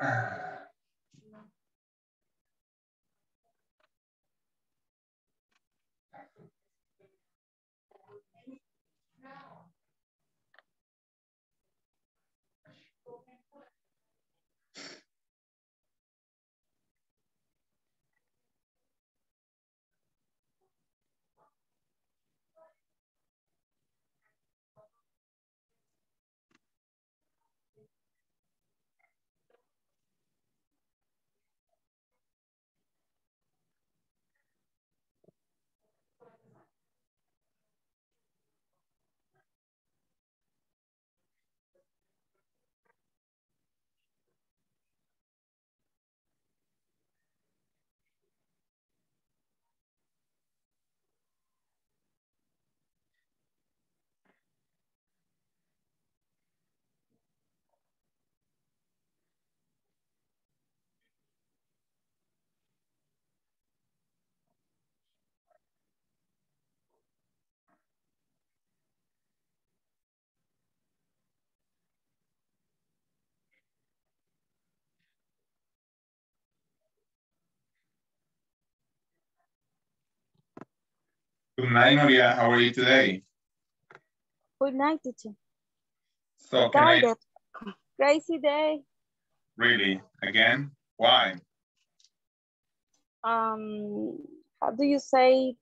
Uh. Good night, Maria. How are you today? Good night, teacher. So can I, Crazy day. really, again, why? Um, how do you say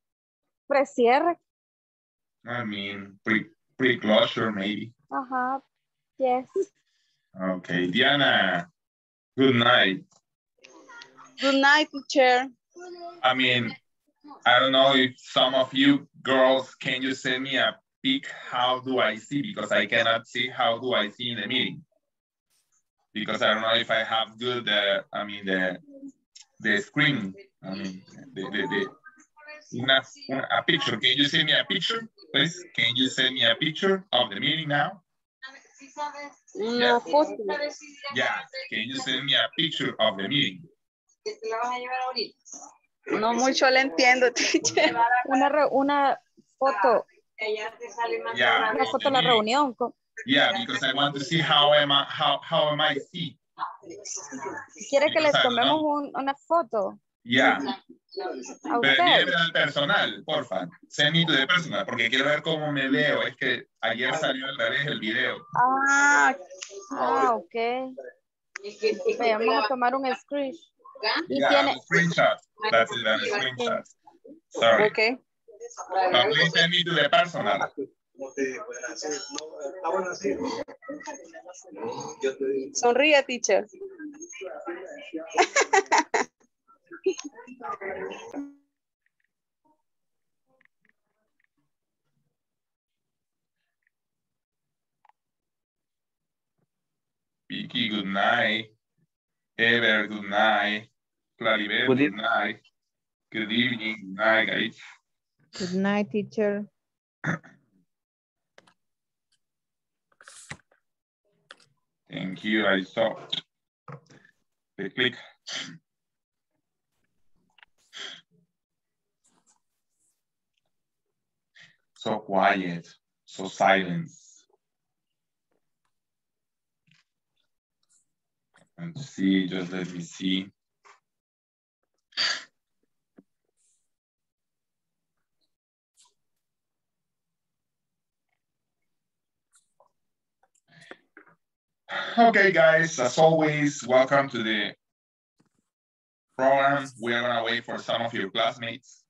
precierre? I mean, pre, pre-closure maybe. Uh-huh. Yes. Okay, Diana, good night. Good night, teacher. I mean, I don't know if some of you girls, can you send me a pic? How do I see? Because I cannot see how do I see in the meeting. Because I don't know if I have good, uh, I mean, the, the screen, I mean, the, the, the, una, una, a picture. Can you send me a picture, please? Can you send me a picture of the meeting now? Una foto. Yeah, can you send me a picture of the meeting? No mucho le entiendo, teacher. Una, re- una foto, Yeah. una foto de la reunión. Yeah, because I want to see how am I, how, how am I see? ¿Quiere que les tomemos un- una foto Yeah. a Pero usted? envíeme al personal, porfa. Send me to the personal, porque quiero ver cómo me veo. Es que ayer salió al revés el video. Ah, Ah, ok. Vamos a tomar un screen. Y Yeah, tiene, screenshot. That's it, the screenshot. Sorry. ok. So please send me to the personal. Sonríe, teacher. Vicky, good night. Ever, good night. Claribel, Good good night. Good evening, good night, guys. Good night, teacher. Thank you, I stopped. Click, click. So quiet, so silence. And see, just let me see. Okay, guys, as always, welcome to the program. We are gonna wait for some of your classmates.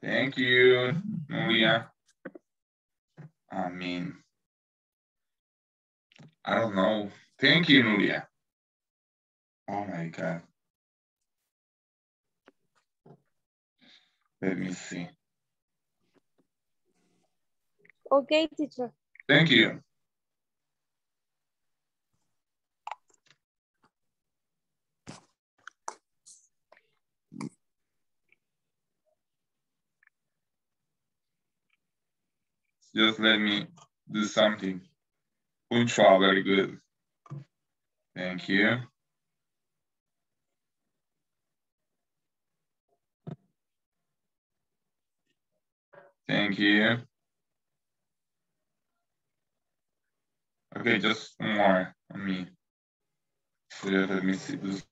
Thank you, Maria. I mean, I don't know. Thank you, Nuria. Oh my God. Let me see. Okay, teacher. Thank you. Just let me do something. Punch very good. Thank you. Thank you. Okay, just one more on me. So let me see this.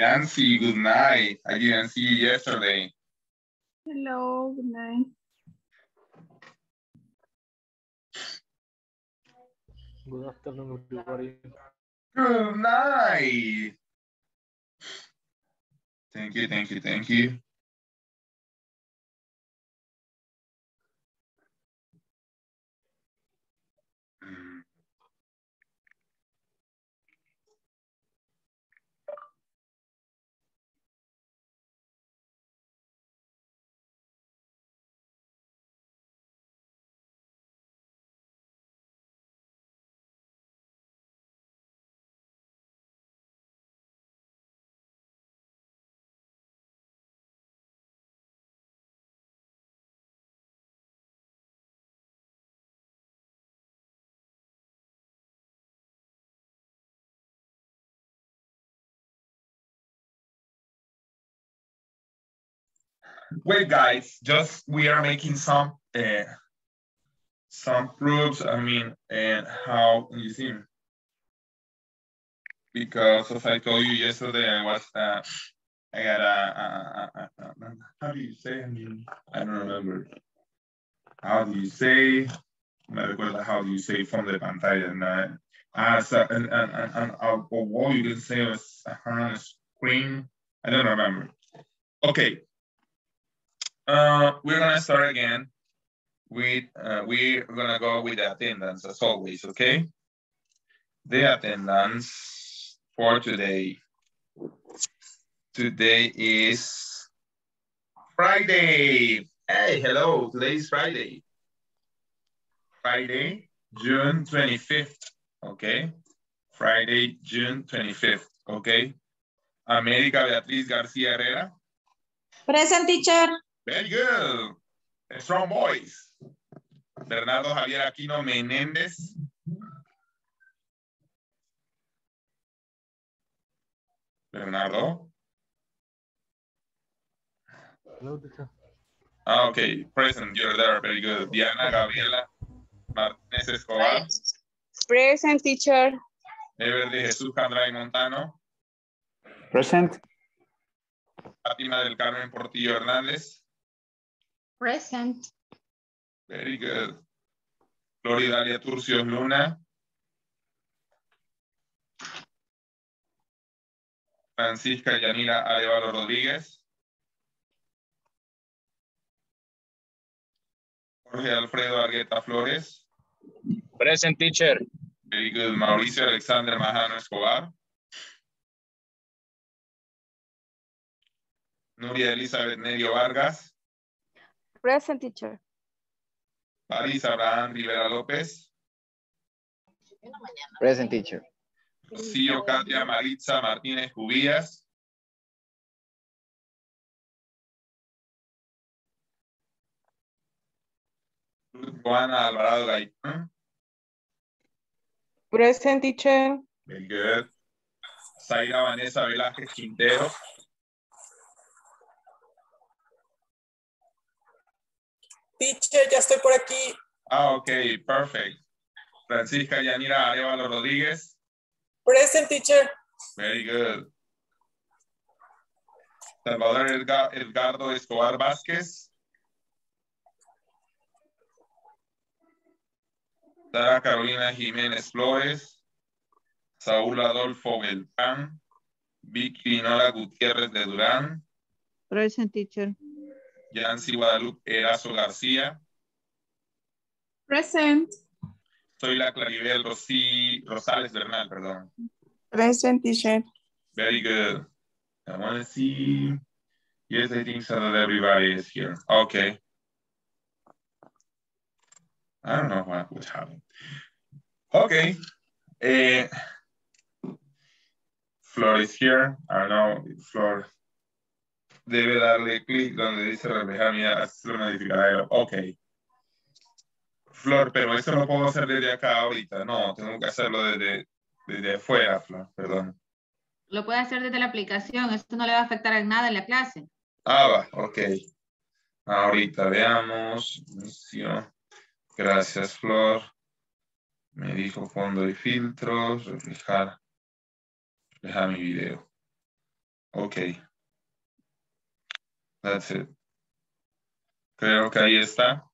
Yancy, good night. I didn't see you yesterday. Hello, good night. Good afternoon, everybody. Good night. Thank you, thank you, thank you. Wait, guys, just we are making some uh, some proofs. I mean, and how you see, because as I told you yesterday, I was uh, I got a, a, a, a, how do you say? I mean, I don't remember. How do you say? Me recuerda how do you say from the pantalla and uh, as a, and, and, and, and a, a wall you can say was a screen. I don't remember. Okay. Uh, we're gonna start again with, uh, we're gonna go with the attendance as always, okay? The attendance for today. Today is Friday. Hey, hello, today is Friday. Friday, June 25th, okay? Friday, June 25th, okay? América Beatriz García Herrera. Present teacher. Very good. Strong boys. Bernardo Javier Aquino Menéndez. Bernardo. Hello, teacher. Ah, okay. Present, you're there. Very good. Diana Gabriela Martínez Escobar. Present teacher. Everly Jesús Candray Montano. Present. Fátima del Carmen Portillo Hernández. Present. Very good. Floridalia Turcios Luna. Francisca Yanira Arevalo Rodríguez. Jorge Alfredo Argueta Flores. Present teacher. Very good. Mauricio Alexander Majano Escobar. Nuria Elizabeth Nerio Vargas. Present teacher. Paris Abraham Rivera López. Present teacher. Rocío Katia Maritza Martínez Cubillas. Ruth Juana Alvarado Gaitán. Present teacher. Very good. Zaira Vanessa Velázquez Quintero. Teacher, ya estoy por aquí. Ah, ok, perfect. Francisca Yanira Arevalo Rodríguez. Present teacher. Very good. Salvador Edga- Edgardo Escobar Vázquez. Sara Carolina Jiménez Flores. Saúl Adolfo Beltrán, Vicky Nora Gutiérrez de Durán, Present teacher. Yancy Guadalupe Erazo García, Present. soy la Claribel Rosy, Rosales Bernal, perdón. Present teacher. Very good. I want to see. Yes, I think so that everybody is here. Okay. I don't know what would happen. Okay. Eh, Flor is here. I don't know if Flor debe darle clic donde dice reflejar mi modificar. Ok. Flor, pero eso lo puedo hacer desde acá ahorita. No, tengo que hacerlo desde, desde afuera, Flor, perdón. Lo puede hacer desde la aplicación, esto no le va a afectar en nada en la clase. Ah, va, ok. Ahorita veamos. Gracias, Flor. Me dijo fondo y filtros, reflejar, reflejar mi video. Ok. That's it. Creo que ahí está.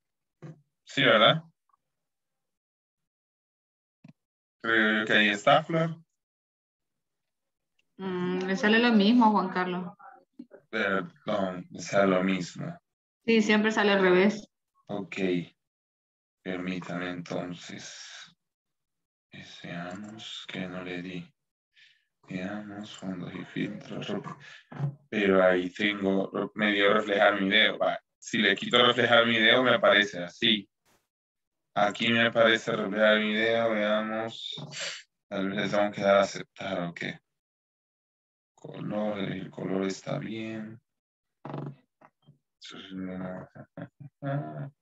Sí, ¿verdad? Creo que ahí está, Flor. Mm, le sale lo mismo, Juan Carlos. Perdón, sea lo mismo. Sí, siempre sale al revés. Ok. Permítame entonces. Veamos que no le di. Veamos fondos y filtros. Pero ahí tengo medio reflejar mi. Va. Si le quito reflejar mi video, me aparece así. Aquí me aparece reflejar mi video. Veamos. Tal vez le tengo que dar a aceptar o qué. Color, el color está bien.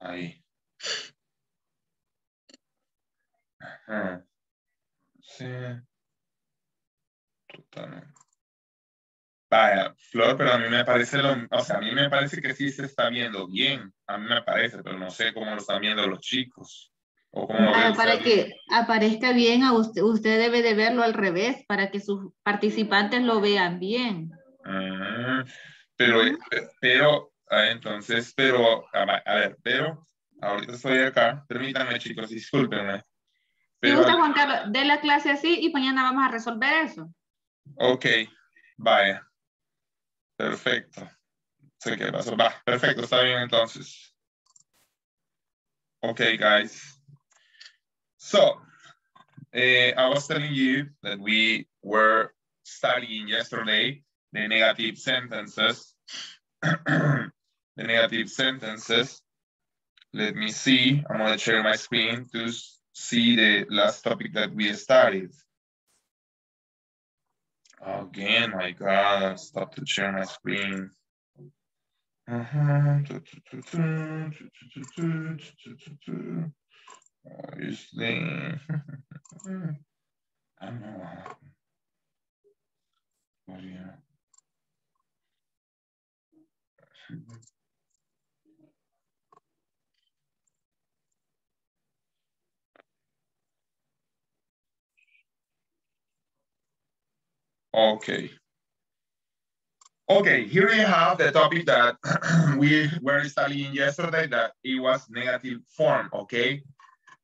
Ahí. Ajá. Sí. Totalmente. Vaya, Flor, pero a mí me parece lo, o sea, a mí me parece que sí se está viendo bien. A mí me parece, pero no sé cómo lo están viendo los chicos. O cómo Claro, para que aparezca bien, a usted, usted debe de verlo al revés, para que sus participantes lo vean bien. Ah, pero, pero, ah, entonces, pero, a ver, pero, ahorita estoy acá, permítanme chicos, discúlpenme. Si Pero, gusta, Juan Carlos, de la clase así y mañana vamos a resolver eso. ok, vaya. Perfecto. Sé qué pasó. Va, perfecto, está bien entonces. Okay, guys. So, eh, I was telling you that we were studying yesterday the negative sentences. the negative sentences. Let me see. I'm going to share my screen to see the last topic that we started. Again, my God, stop to share my screen. Uh -huh. Obviously, I know what happened. But yeah. Okay. Okay, here we have the topic that we were studying yesterday that it was negative form, okay?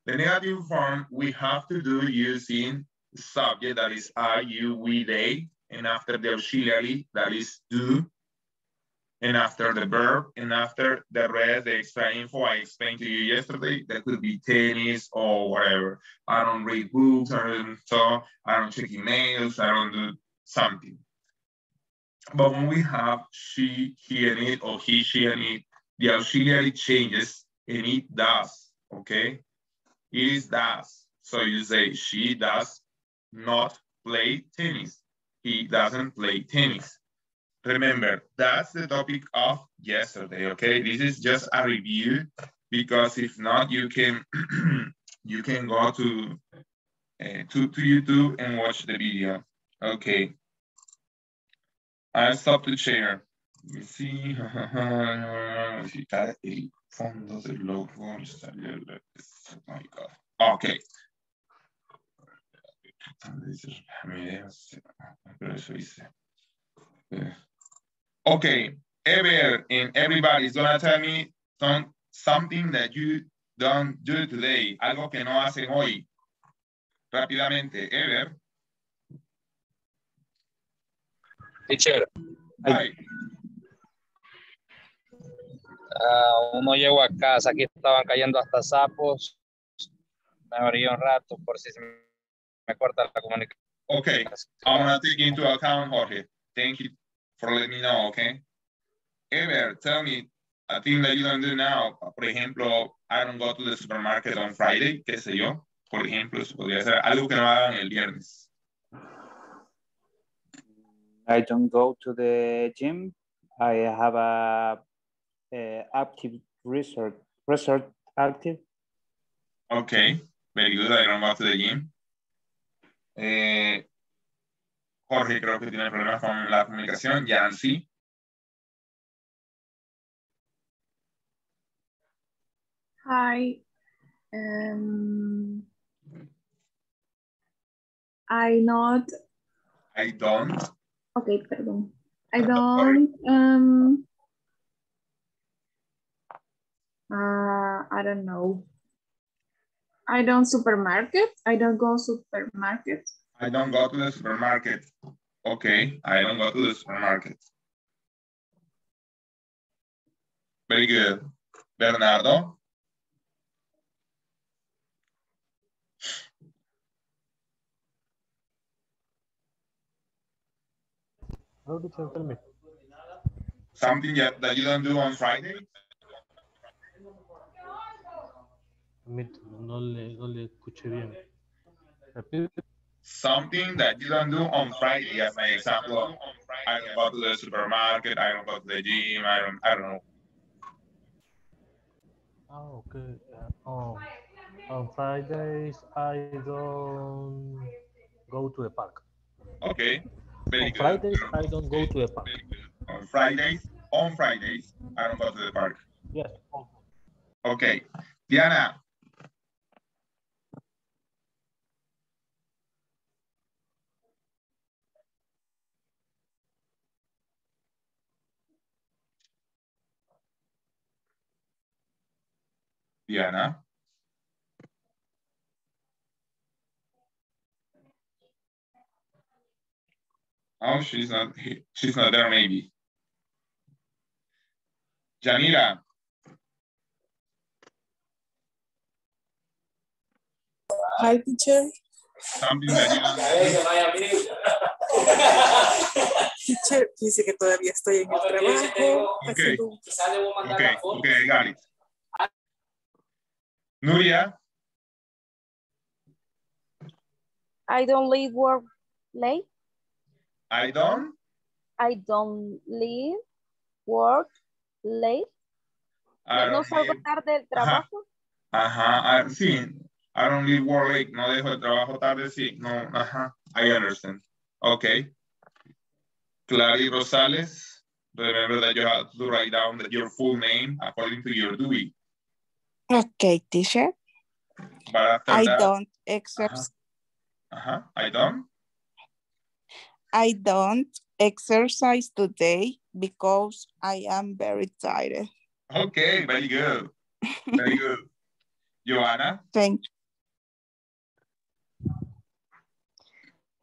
The negative form we have to do using subject that is I, you, we, they, and after the auxiliary that is do, and after the verb, and after the rest, the extra info I explained to you yesterday, that could be tennis or whatever. I don't read books, I don't, so I don't check emails, I don't do something. But when we have she, he, and it, or he, she, and it, the auxiliary changes and it does, okay? It is does. So you say she does not play tennis. He doesn't play tennis. Remember, that's the topic of yesterday, okay? This is just a review because if not, you can you can go to, uh, to, to YouTube and watch the video. Okay. I stop the. Let me see. El fondo del logo. My God. Okay. Okay. Ever and everybody is gonna tell me some, something that you don't do today. Algo que no hacen hoy. Rápidamente, Ever. Teacher, Hi. ah, uno llegó a casa, aquí estaban cayendo hasta sapos. Me abrí un rato por si se me corta la comunicación. Okay, I'm gonna take into account, Jorge. Thank you for letting me know, okay? Ever, tell me a thing that you don't do now. Por ejemplo, I don't go to the supermarket on Friday, qué sé yo. Por ejemplo, eso podría ser algo que no hagan el viernes. I don't go to the gym. I have a, a active research, research active. Okay, very good. I don't go to the gym. Eh, Jorge creo que tiene problemas con la comunicación. Yancy. Hi. Um, I not. I don't. Okay, perdón. I don't. Um. Uh, I don't know. I don't supermarket. I don't go supermarket. I don't go to the supermarket. Okay, I don't go to the supermarket. Very good. Bernardo. Hello, teacher, tell me. Something that, that you don't do on Friday? Permítame, no le, no le escuché bien. Something that you don't do on Friday, as an example. I don't go to the supermarket, I don't go to the gym, I don't, I don't know. Ah, okay. Uh, um, on Fridays, I don't go to the park. Okay, very on good. Fridays, I don't go to the park. On Fridays, on Fridays, I don't go to the park. Yes. Okay, Diana. Diana. Oh, she's not, he- she's not there maybe. Janira, Hi, teacher. something that you don't. Teacher, dice que todavía estoy en el trabajo. Ok. Okay, okay, got it. Nuria, I don't leave work late. I don't, I don't leave work late. I No don't salgo leave- tarde del Ajá. trabajo. Ajá, ah, sí, I don't leave work late, no dejo el trabajo tarde, sí, no, ajá, I understand. Okay. Clary Rosales, remember that you have to write down that your full name according to your duty. Okay, teacher. But after I that, don't exercise. uh-huh, I don't, I don't exercise today because I am very tired. okay, very good, very good. Joanna, Thank you.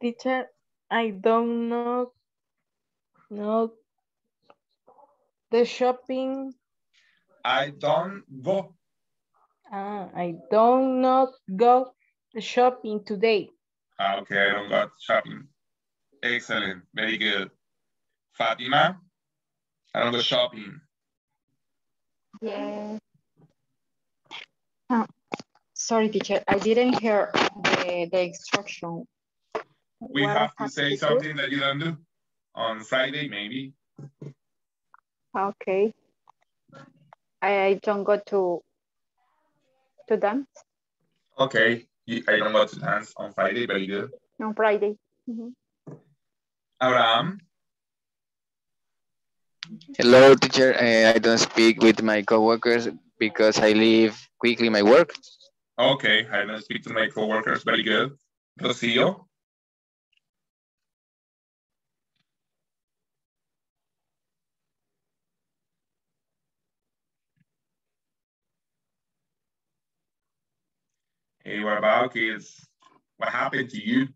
Teacher, I don't know, know the shopping. I don't go, Ah, I don't not go shopping today. Ah, okay, I don't go shopping. Excellent, very good. Fatima, I don't go shopping. Yeah. Uh, sorry, teacher. I didn't hear the, the instruction. We What have to say do? something that you don't do on Friday, maybe. Okay. I don't go to to dance Okay, I don't go to dance on Friday, very good. on Friday. Mhm. Abraham, Hello, teacher. Uh, I don't speak with my coworkers because I leave quickly my work. okay, I don't speak to my coworkers, very good. Rocio, hey, what about kids? What happened to you?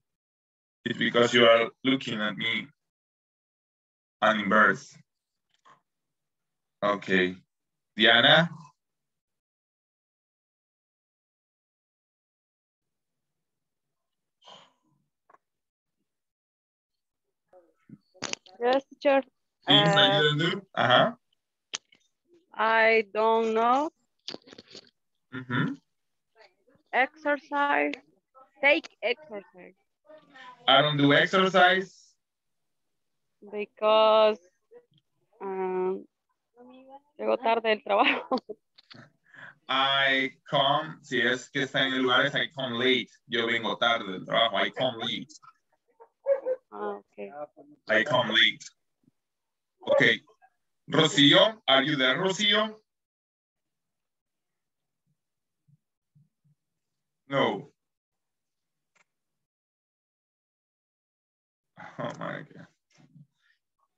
It's because you are looking at me and embarrassed. Okay. Diana? Yes, teacher. Uh, do? Uh-huh. I don't know. Mm-hmm. Exercise. Take exercise I don't do exercise. because um, llego tarde del trabajo. I come, si es que está en lugares, I come late. Yo vengo tarde del trabajo. I come late. Ah, okay. I come late. Okay. Rocío, are you there, Rocío? No. Oh my God.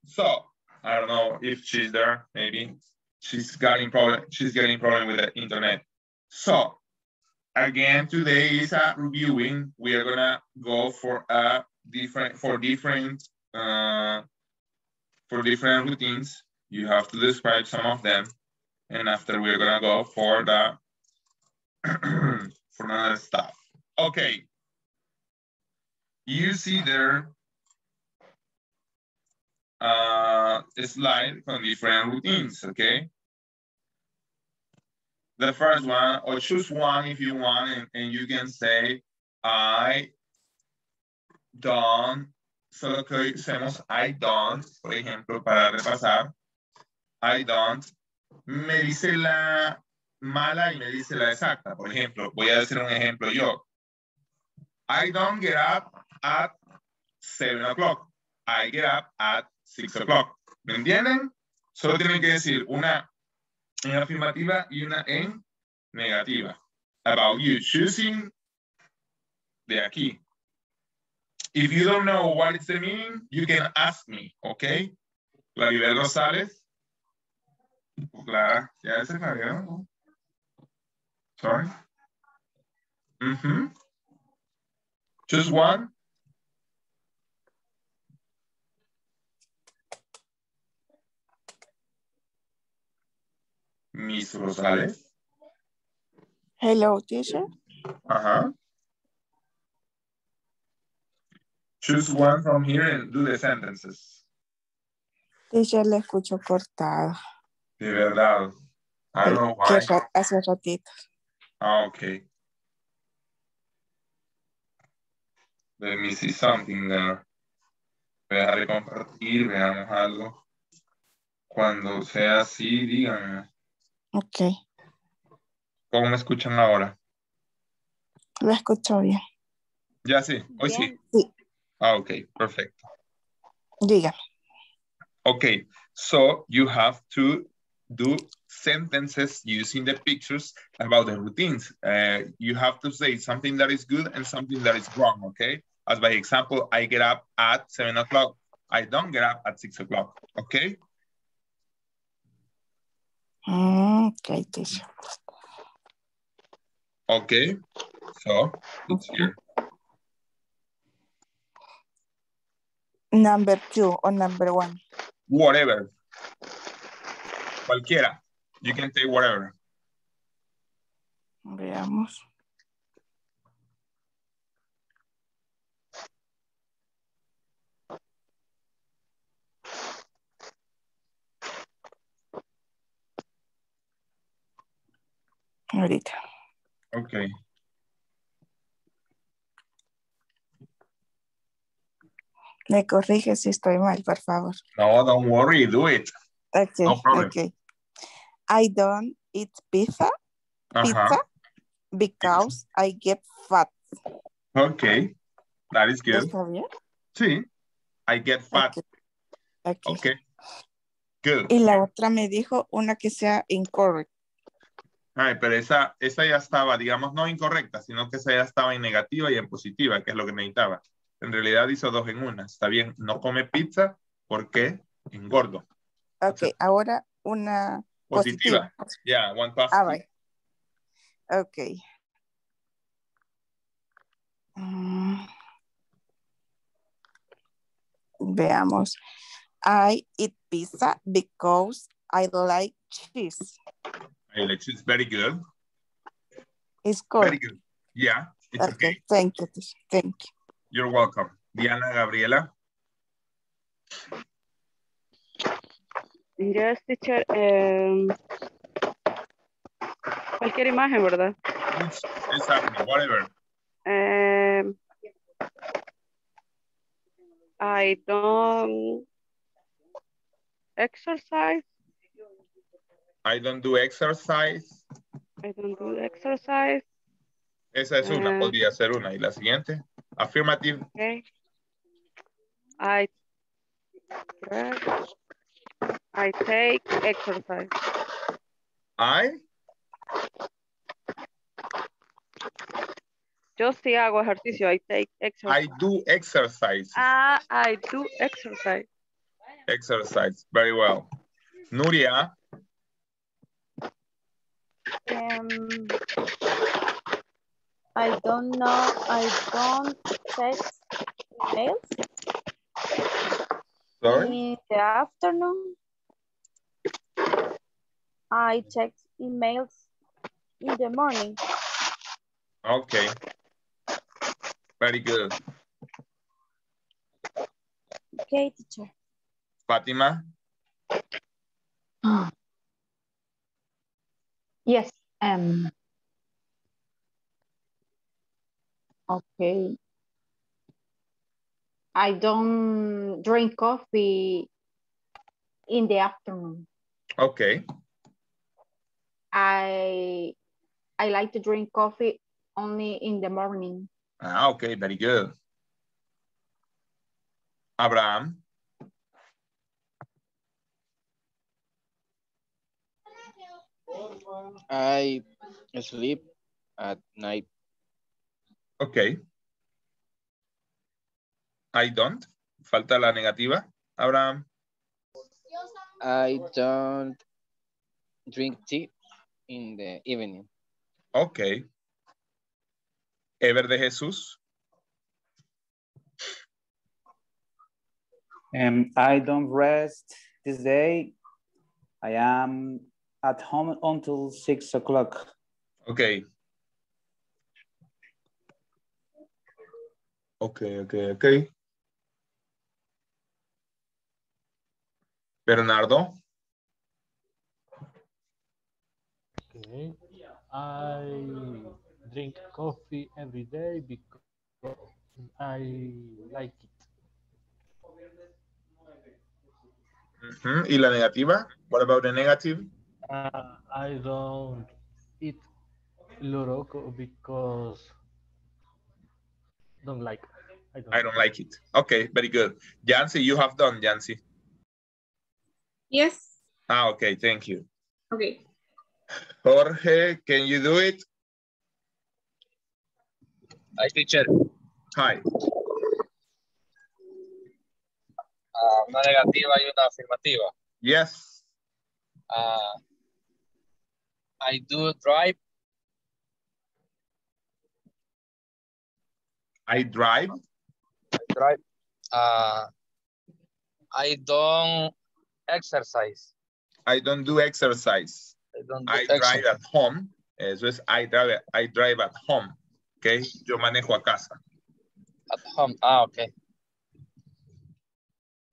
So, I don't know if she's there, maybe. She's getting problem, she's getting problem with the internet. So, again, today is a reviewing. We are gonna go for a different, for different, uh, for different routines. You have to describe some of them. And after we're gonna go for the, for another stuff. Okay. You see there uh, slide con different routines, okay? The first one, or choose one if you want, and, and you can say, I don't, solo que usemos I don't, por ejemplo, para repasar. I don't, me dice la mala y me dice la exacta. Por ejemplo, voy a hacer un ejemplo yo. I don't get up at 7 o'clock. I get up at 6 o'clock. ¿Me entienden? Solo tienen que decir una en afirmativa y una en negativa. About you choosing de aquí. If you don't know what is the meaning, you can ask me, okay? Claribel Rosales. Clara, ya. Sorry. Mm-hmm. Choose one. Miss Rosales. Hello, teacher. Uh-huh. Choose one from here and do the sentences. Teacher, le escucho cortado. De verdad. I don't know why. Hace ratito. Ah, okay. Let me see something there. Voy a dejar de compartir, veamos algo. Cuando sea así, díganme. Ok, ¿Cómo me escuchan ahora? lo escucho bien. Ya sí, hoy sí. Sí. Ah, okay, perfect. Dígame. Okay, so you have to do sentences using the pictures about the routines. Uh, you have to say something that is good and something that is wrong, okay? As by example, I get up at seven o'clock. I don't get up at six o'clock, okay? Mm, ok, teacher. Okay, so it's here. Number two or number one. Whatever. Cualquiera. You can take whatever. Veamos. Ahorita. Okay. Me corrige si estoy mal, por favor. No, don't worry, do it. Okay, No problem. okay. I don't eat pizza, pizza because I get fat. Okay, that is good. ¿Está bien? Sí, I get fat. Ok. Okay, good. Y la otra me dijo una que sea incorrect. Ay, pero esa, esa ya estaba, digamos, no incorrecta, sino que esa ya estaba en negativa y en positiva, que es lo que necesitaba. En realidad hizo dos en una. Está bien, no come pizza porque engordo. Ok, ahora una positiva. Ya, one positive. Ah, right. Ok. Mm. Veamos. I eat pizza because I like cheese. I like cheese. Very good. It's good. Very good. Yeah, it's okay. Okay, thank you. Thank you. You're welcome. Diana Gabriela. Yes, teacher. em, cualquier imagen, ¿verdad? Which is happening, whatever. Em, I don't exercise. I don't do exercise. I don't do exercise. Esa es una, Eh. podría ser una. ¿Y la siguiente? Affirmative. Okay. I I take exercise. I, Yo sí hago ejercicio. I take exercise. I do exercise. Ah, I do exercise. Exercise. Very well. Nuria. Um, I don't know. I don't check emails Sorry. in the afternoon. I check emails in the morning. Okay. Very good. Okay, teacher. Fatima. Um. Okay. I don't drink coffee in the afternoon. Okay. I I like to drink coffee only in the morning. Ah, okay. Very good. Abraham. I sleep at night. Okay. I don't. Falta la negativa. Abraham. I don't drink tea in the evening. Okay. Ever de Jesús. Um, I don't rest this day. I am at home until six o'clock. Okay. Okay, okay, okay. Bernardo. Okay. I drink coffee every day because I like it. Ujú, ¿Y la negativa? What about the negative? Uh, I don't eat loroco because don't like. I don't. I don't like it. Okay, very good. Jancy, you have done, Jancy. Yes. Ah, okay, thank you. Okay. Jorge, can you do it? Hi, teacher. Hi. Ah, una negativa y una afirmativa. Yes. Ah, I do drive. I drive. I drive. Ah, I don't exercise. I don't do exercise. I don't do I drive at home. Eso es I drive, I drive at home. Okay, yo manejo a casa. At home. Ah, okay.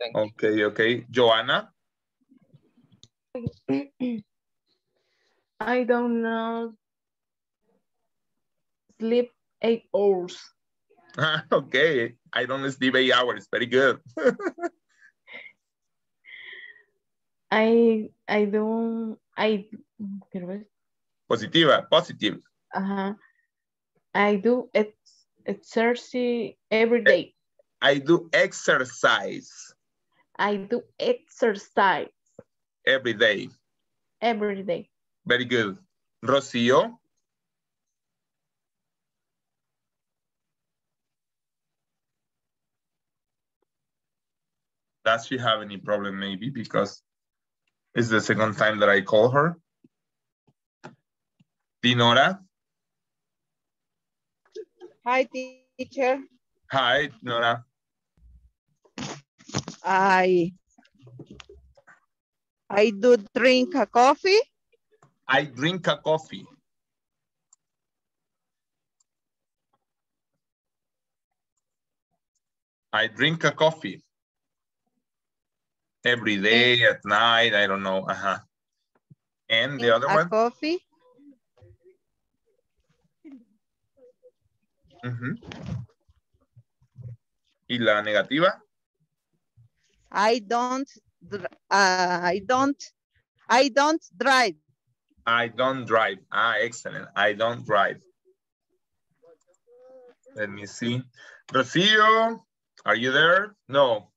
Thank you. Okay, okay. Joanna. I don't know. Sleep eight hours. Ah, okay, I don't sleep eight hours. Very good. I I don't I. Positiva, positive. Ajá. I do ex exercise every eh, day. I do exercise I do exercise every day. every day. Very good. Rocío. Does she have any problem maybe because it's the second time that I call her? Dinora. Hi, teacher. Hi, Nora. I I do drink a coffee. I drink a coffee. I drink a coffee. Every day, at night, I don't know. Uh-huh. And the other a one? coffee. Ujú. ¿Y la negativa? I don't uh, I don't I don't drive. I don't drive. Ah, excellent. I don't drive. Let me see. Rocio, are you there? No.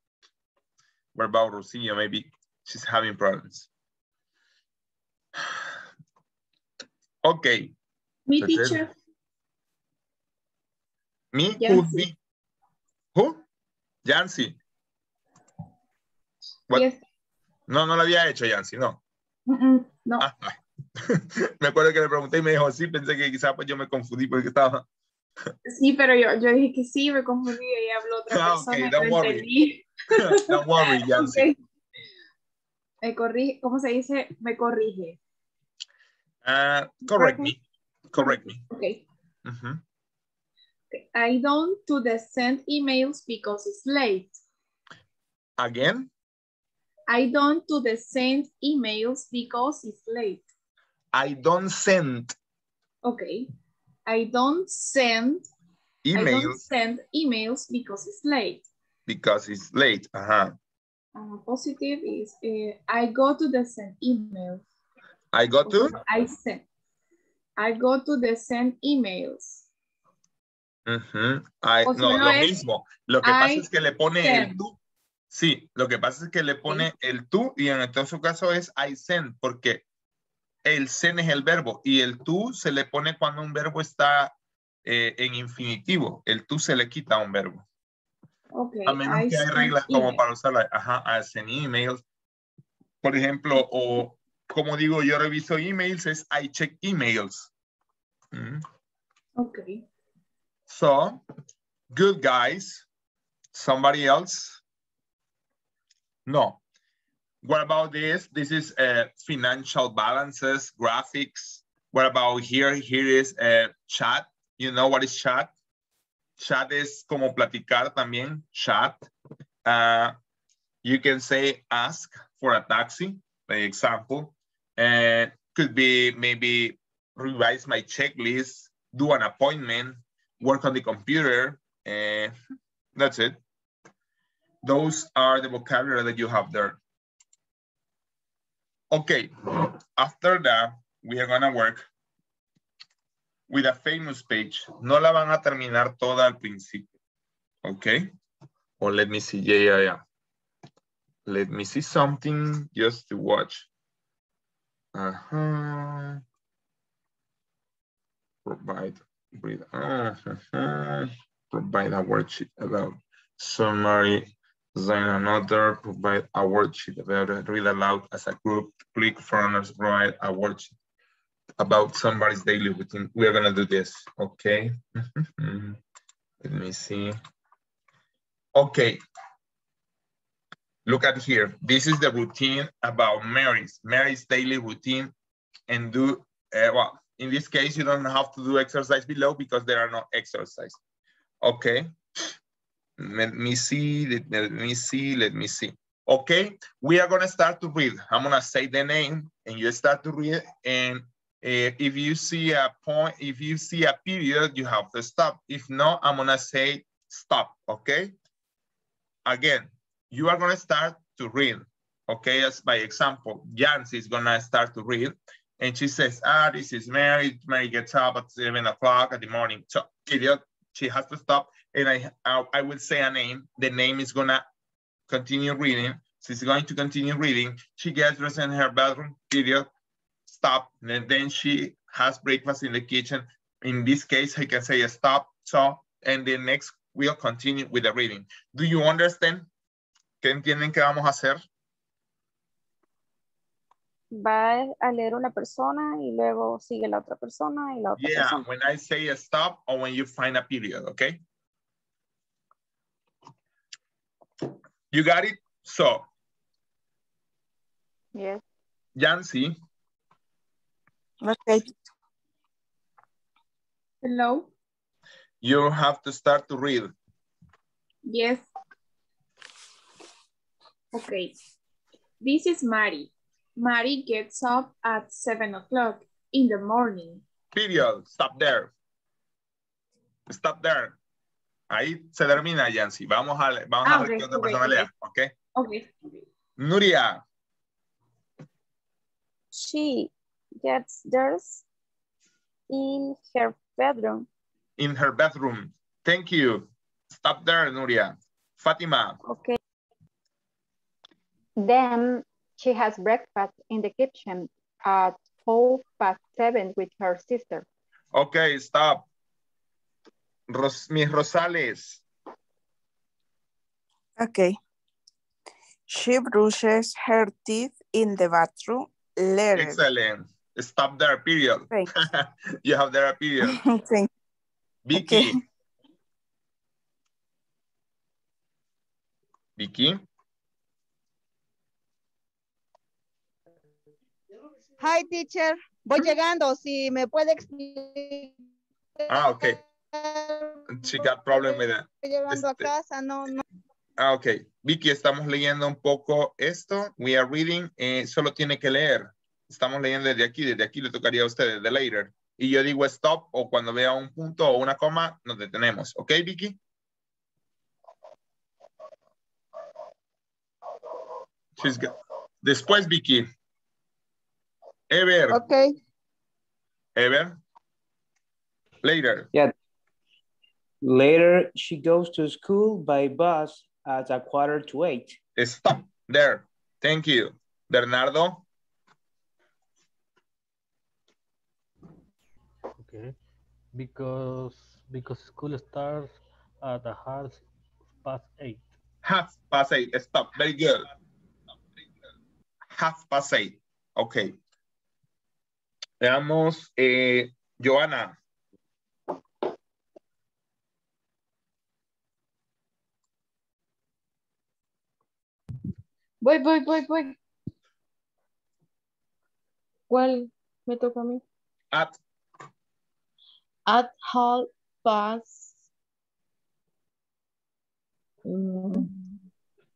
What about Rocio? Maybe she's having problems. Okay. Me, That's it. teacher. Me could Yancy. be. Who? Yancy. What? Yes. No, no lo había hecho Yancy, no. Mm-mm, No. Ah, ah. me acuerdo que le pregunté y me dijo, sí, pensé que quizás pues yo me confundí porque estaba. Sí, pero yo, yo dije que sí, me confundí y habló otra Ah, persona. ok, y don't no worry. Don't worry, Yancy. Ok. Me corrige, ¿cómo se dice? Me corrige. Ah, correct me. Correct me. Okay. I don't to the send emails because it's late. Again, I don't to the send emails because it's late. I don't send Okay. I don't send I don't emails send emails because it's late. because it's late. Ajá. Uh, positive is uh, I go to the send emails. I go to. I send. I go to the send emails. I- O no, no lo es mismo. Lo que I pasa es que le pone el tú. Sí, lo que pasa es que le pone el tú y en todo su caso es I send porque el send es el verbo y el tú se le pone cuando un verbo está eh, en infinitivo. El tú se le quita a un verbo. Okay. A menos I que hay reglas como para usarla. Ajá, I send emails. Por ejemplo, o como digo, yo reviso emails, es I check emails. Mm. Okay. So, good guys. Somebody else? No. What about this? This is uh, financial balances, graphics. What about here? Here is uh, chat. You know what is chat? Chat is como platicar también. Chat. Uh, you can say ask for a taxi, for example. And could be maybe revise my checklist, do an appointment, work on the computer, and that's it. Those are the vocabulary that you have there. Okay, after that, we are gonna work with a famous page. No la van a terminar toda al principio, okay? Or let me see, yeah, yeah, yeah. Let me see something just to watch. Uh-huh. Provide, breathe, uh-huh. provide a worksheet about summary, design another, provide a worksheet about read aloud as a group, click from us, provide a worksheet about somebody's daily routine. We are gonna do this, okay? Let me see. Okay. Look at here. This is the routine about Mary's, Mary's daily routine and do, uh, well, in this case, you don't have to do exercise below because there are no exercise. Okay. Let me see, let, let me see, let me see. Okay, we are gonna start to read. I'm gonna say the name and you start to read and uh, if you see a point, if you see a period, you have to stop. If not, I'm gonna say stop, okay? Again, you are gonna start to read, okay? As by example, Jancy is gonna start to read and she says, ah, this is Mary. Mary gets up at seven o'clock in the morning. So period, she has to stop and I, I, I will say a name. The name is gonna continue reading. She's going to continue reading. She gets dressed in her bedroom, period, stop. And then she has breakfast in the kitchen. In this case, I can say stop, so, and the next we'll continue with the reading. Do you understand? ¿Qué entienden que vamos a hacer? Va a leer una persona y luego sigue la otra persona y la otra Yeah, persona. when I say stop or when you find a period, okay? You got it? So, Yes. Yancy, Okay. Hello. you have to start to read. Yes. Okay. This is Mari. Mari gets up at seven o'clock in the morning. Period. Stop there. Stop there. Ahí se termina, Yancy. Vamos a, le- vamos Ah, a ver ok, qué otra ok, persona ok. lea, ¿ok? Okay. Nuria, She gets dressed in her bedroom. in her bedroom. Thank you. Stop there, Nuria. Fatima, Okay. Then she has breakfast in the kitchen at half past seven with her sister. okay, stop. Ros Miss Rosales, Okay. She brushes her teeth in the bathroom later. excellent. Stop there, period. Thanks. you have there a period. Thank Vicky. Vicky, Hi, teacher. Voy llegando. Si me puede explicar. ah, okay. She got problem with it. Estoy llegando a Este- casa, no, no. Ah, ok. Vicky, estamos leyendo un poco esto. We are reading. eh, solo tiene que leer. Estamos leyendo desde aquí. Desde aquí le tocaría a usted, desde later. Y yo digo stop o cuando vea un punto o una coma, nos detenemos. ¿Ok, Vicky? She's good. Después, Vicky. Ever. Ok. Ever. Later. Yeah. Later, she goes to school by bus at a quarter to eight. Stop there. Thank you. Bernardo. Okay. Because because school starts at a half past eight. Half past eight. Stop. Very good. Half past eight. Ok. Veamos, eh, Joana. Voy, voy, voy, voy. ¿Cuál me toca a mí? At At half past mm,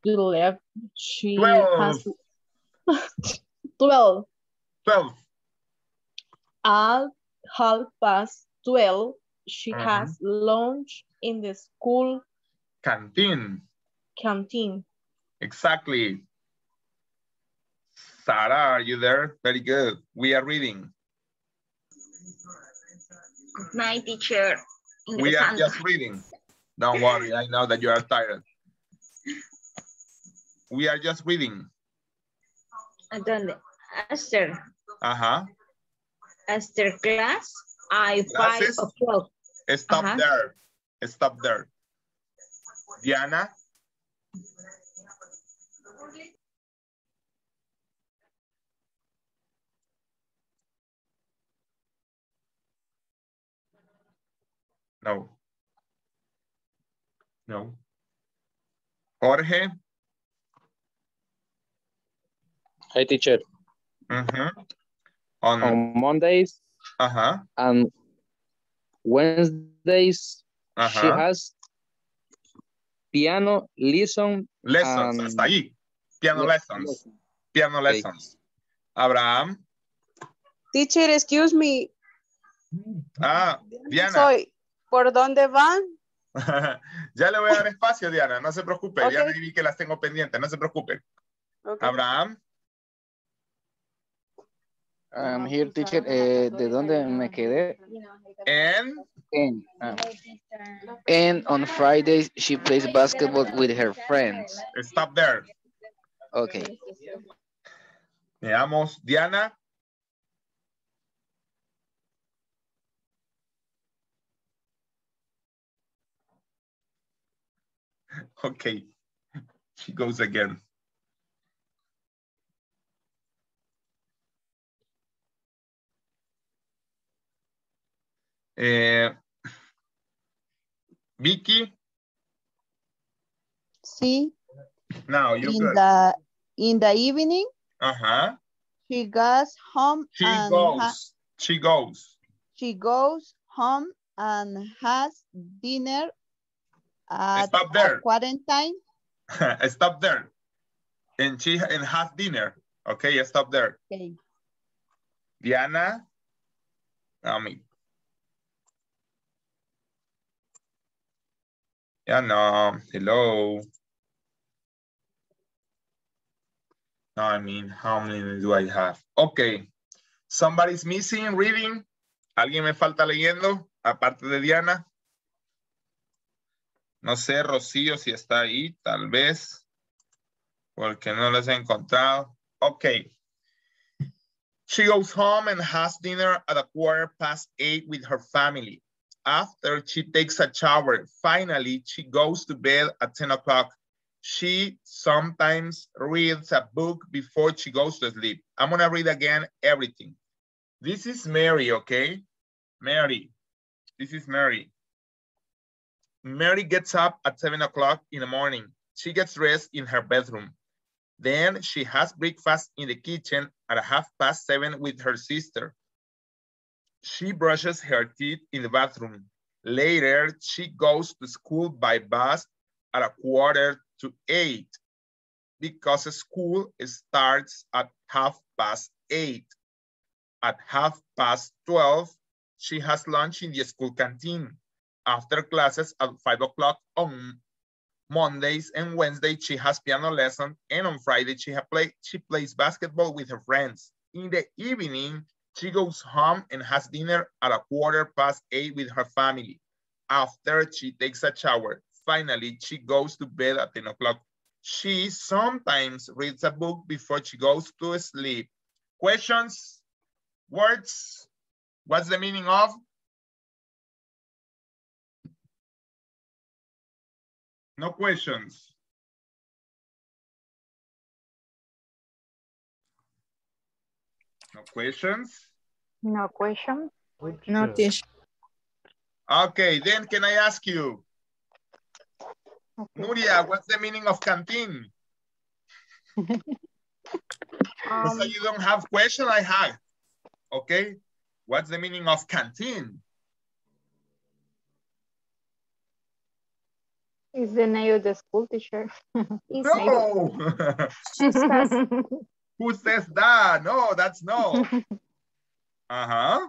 eleven, she has twelve. 12. At half past twelve, she Mhm. has lunch in the school Canteen. canteen. Exactly. Sarah, are you there? Very good. We are reading. Good night, teacher. We are just reading. Don't worry, I know that you are tired. We are just reading. ¿A dónde? After, Ajá. After class, I five Classes. o'clock. Stop Ajá. there. Stop there. Diana. No. No. Jorge. Hi, teacher. Mhm. On, On Mondays ajá, and Wednesdays, she has piano lesson. Lessons, hasta ahí. Piano le- lessons. Piano lessons. Abraham. Teacher, excuse me. Ah, Diana. Soy, ¿por dónde van? ya le voy a dar espacio, Diana, no se preocupe. Ya Ok. me vi que las tengo pendientes, no se preocupe. Ok. Abraham. I'm here, teacher. Eh, ¿De dónde me quedé? And And, ah. and on Fridays, she plays basketball with her friends. stop there. Okay. Veamos, Diana. Okay, she goes again. Eh, Vicky, Sí, Now you in good. the in the evening, Uh-huh. she goes home She and goes. She goes. she goes home and has dinner at Stop there. quarantine. stop there. And she and has dinner. Okay, stop there. Okay. Diana. I Yeah, no. Um, hello. No, I mean, how many do I have? Okay. Somebody's missing reading. ¿Alguien me falta leyendo? Aparte de Diana. No sé, Rocío, si está ahí, tal vez. Porque no las he encontrado. Okay. She goes home and has dinner at a quarter past eight with her family. After she takes a shower, finally, she goes to bed at 10 o'clock. She sometimes reads a book before she goes to sleep. I'm gonna read again everything. This is Mary, okay? Mary, this is Mary. Mary gets up at seven o'clock in the morning. She gets dressed in her bedroom. Then she has breakfast in the kitchen at half past seven with her sister. She brushes her teeth in the bathroom. Later, she goes to school by bus at a quarter to eight because school starts at half past eight. At half past 12, she has lunch in the school canteen. After classes at five o'clock on Mondays and Wednesdays, she has piano lesson. And on Friday, she, play, she plays basketball with her friends. In the evening, she goes home and has dinner at a quarter past eight with her family. After she takes a shower, finally, she goes to bed at 10 o'clock. She sometimes reads a book before she goes to sleep. Questions? Words? What's the meaning of? No questions. No questions? No question. No teacher. Okay, then can I ask you? Nuria, what's the meaning of canteen? Um, so you don't have question, I have. Okay, what's the meaning of canteen? Is the name of the school teacher? No. Who says that? No, that's no. Ajá.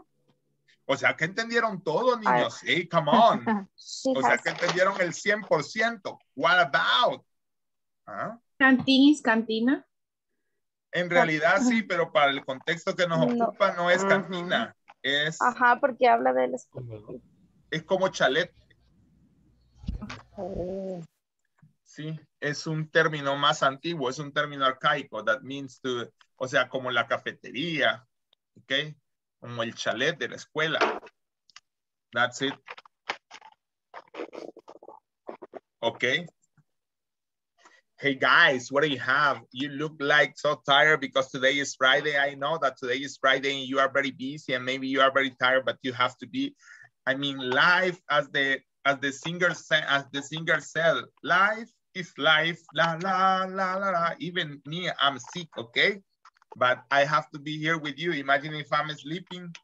O sea que entendieron todo, niños. Hey, come on. O sea que entendieron el 100%. What about? ¿Ah? Canteen is cantina. En realidad sí, pero para el contexto que nos No. ocupa no es cantina. Es, Ajá, porque habla de la es como chalet. Oh. Sí, es un término más antiguo, es un término arcaico. That means to, o sea, como la cafetería, ¿ok? Como el chalet de la escuela. That's it. Okay. Hey guys, what do you have? You look like so tired because today is Friday. I know that today is Friday and you are very busy and maybe you are very tired, but you have to be. I mean, life as the as the singer as the singer said, life is life. La la la la la. Even me, I'm sick. Okay, but I have to be here with you. Imagine if I'm sleeping.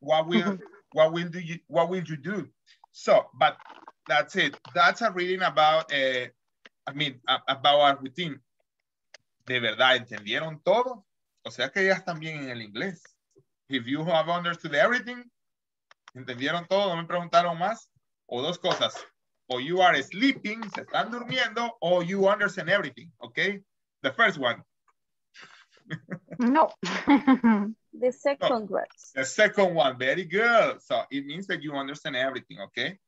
What will what will do you what will you do? So, but that's it. That's a reading about. Uh, I mean, a- about our routine. ¿De verdad entendieron todo? O sea que ya están bien en el inglés. If you have understood everything, ¿entendieron todo? ¿No me preguntaron más? O dos cosas. O you are sleeping, se están durmiendo, o you understand everything, okay? The first one. No. The second words. The second one, very good. So it means that you understand everything, okay?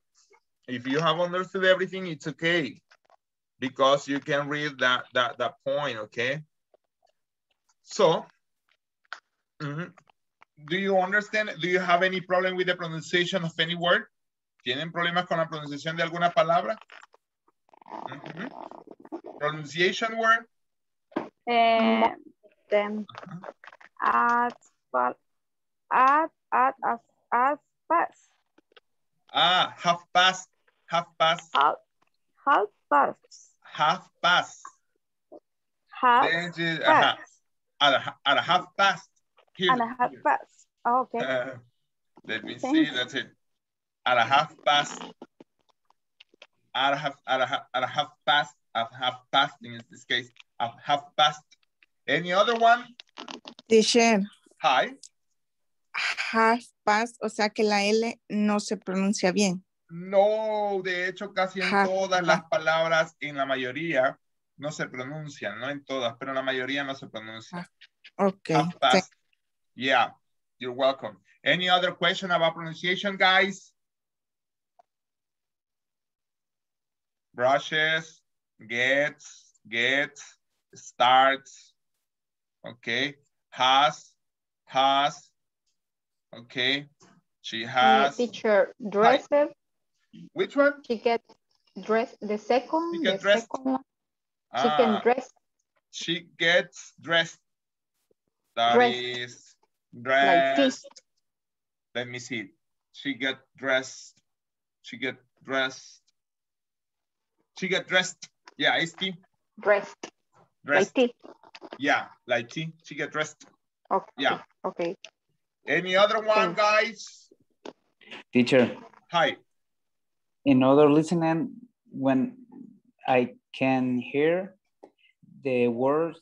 If you have understood everything, it's okay. Because you can read that, that, that point, okay? So, mhm. do you understand? Do you have any problem with the pronunciation of any word? ¿Tienen problemas con la pronunciación de alguna palabra? Mhm. Pronunciation word? Eh, then at at at at as past Ah, half past, half past, half half past half past. half past. uh-huh, at, a, at a half past. Here, And a half past. Oh, okay. uh, let me see, that's it. At a half past. At a half, at a half, at a half past, at half past in this case, at half past. Any other one? Teacher, Hi. half past, o sea que la L no se pronuncia bien. No, de hecho casi en Half todas las palabras, en la mayoría, no se pronuncian, no en todas, pero en la mayoría no se pronuncia. Ok. Half past. Yeah, you're welcome. Any other question about pronunciation, guys? Brushes, gets, gets, starts, okay, has, has, okay, she has. teacher, dresses. Which one? She gets dressed. The second, She the get dressed. second one. She can Ah, dress She gets dressed. That Dressed. is like dressed. Let me see. She get dressed. She get dressed. She get dressed. Yeah, it's T. Dressed. Dressed. Like this. Yeah, like T. She get dressed. Okay. Yeah. Okay. Any other one, guys? Teacher, Hi. in other listening, when I can hear the word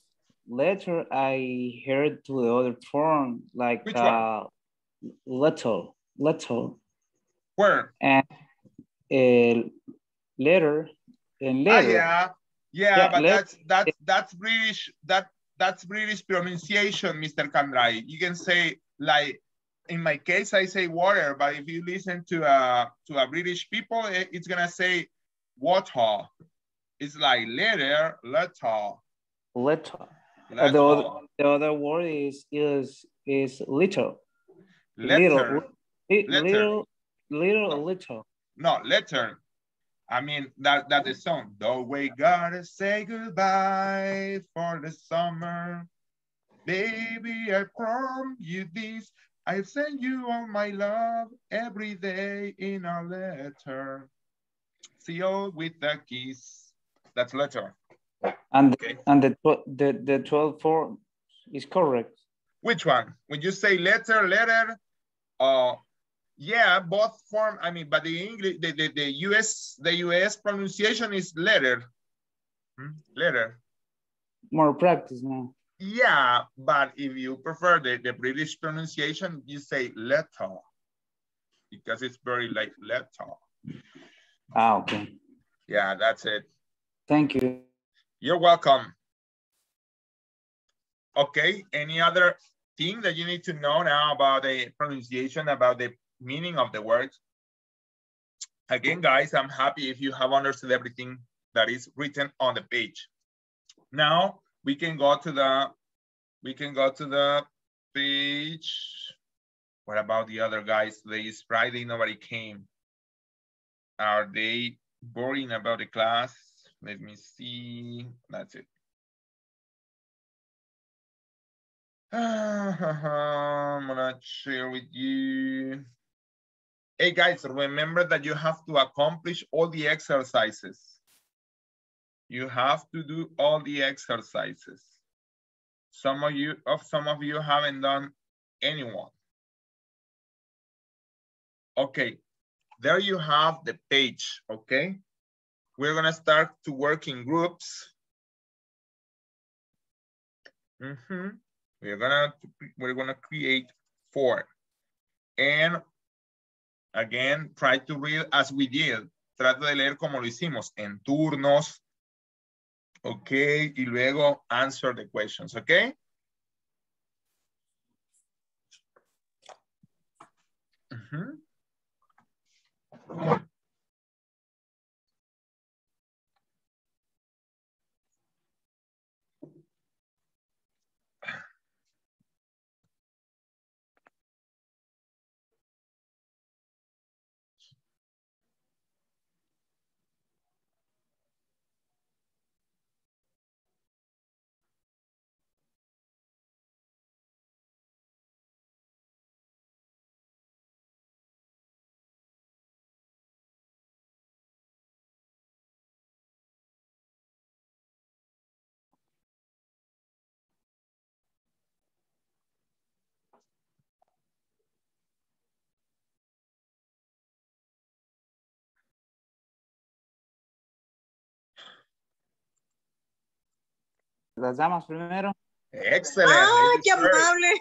letter, I heard to the other form, like Which one? uh, little, little. Where? And uh, letter, and Ah, yeah. Yeah, Yeah, but let- that's that's that's British that that's British pronunciation, Mr. Kandrai. You can say like in my case, I say water, but if you listen to a to a British people, it- it's gonna say water. It's like letter, letter. letter. Uh, the, other, the other word is is is little. Letter. Little, li- Letter. little, little, little. No, letter. I mean that that the song. Though we gotta say goodbye for the summer. Baby, I promise you this. I send you all my love every day in a letter. Sealed with a kiss. That's letter. And and the the the twelve form is correct. Which one? When you say letter, letter, uh, yeah, both form. I mean, but the English, the, the, the US, the US pronunciation is letter. Hmm? Letter. More practice now. Yeah, but if you prefer the, the British pronunciation, you say letter because it's very like letter. Ah, okay. Yeah, that's it. Thank you. You're welcome. Okay, any other thing that you need to know now about the pronunciation, about the meaning of the words? Again, guys, I'm happy if you have understood everything that is written on the page. Now we can go to the, we can go to the page. What about the other guys? Today is Friday, nobody came. Are they boring about the class? Let me see, that's it. I'm gonna share with you. Hey guys, remember that you have to accomplish all the exercises. You have to do all the exercises. Some of you, of some of you haven't done any one. Okay, there you have the page, okay? We're gonna start to work in groups. Mhm. We're gonna we're gonna create four. And again, try to read as we did. Trata de leer como lo hicimos, en turnos. Ok, y luego answer the questions, ok? Las damas primero. Excellent. ¡Ah, ladies qué first. amable!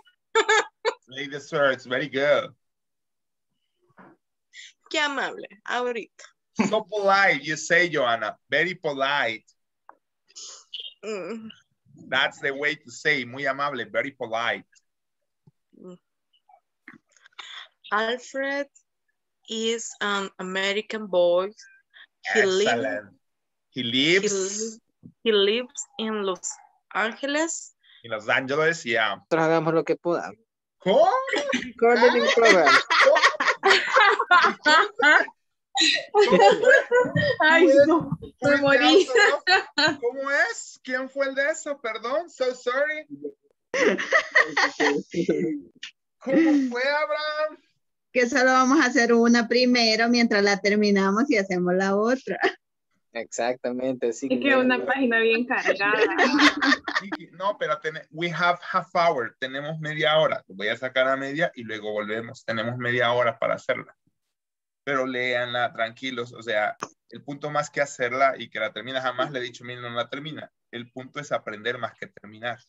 Ladies first, very good. ¡Qué amable! Ahorita. So polite, you say, Joanna. Very polite. Mm, That's the way to say, muy amable, very polite. Alfred is an American boy. He lives Excellent. He he, lives li- he lives in Los Angeles. in Los Angeles, yeah. Nosotros hagamos lo que podamos. ¿Cómo? Gardening program. Ay, ¿Puedes- no, me morí. ¿Cómo es? ¿Quién fue el de eso? Perdón, so sorry. ¿Cómo fue, Abraham? Que solo vamos a hacer una primero mientras la terminamos y hacemos la otra. Exactamente, sí. Es que una página bien cargada. No, pero tene- we have half hour, tenemos media hora. Voy a sacar a media y luego volvemos. Tenemos media hora para hacerla. Pero léanla tranquilos, o sea, el punto más que hacerla y que la termina, jamás le he dicho, mira, no la termina. El punto es aprender más que terminar.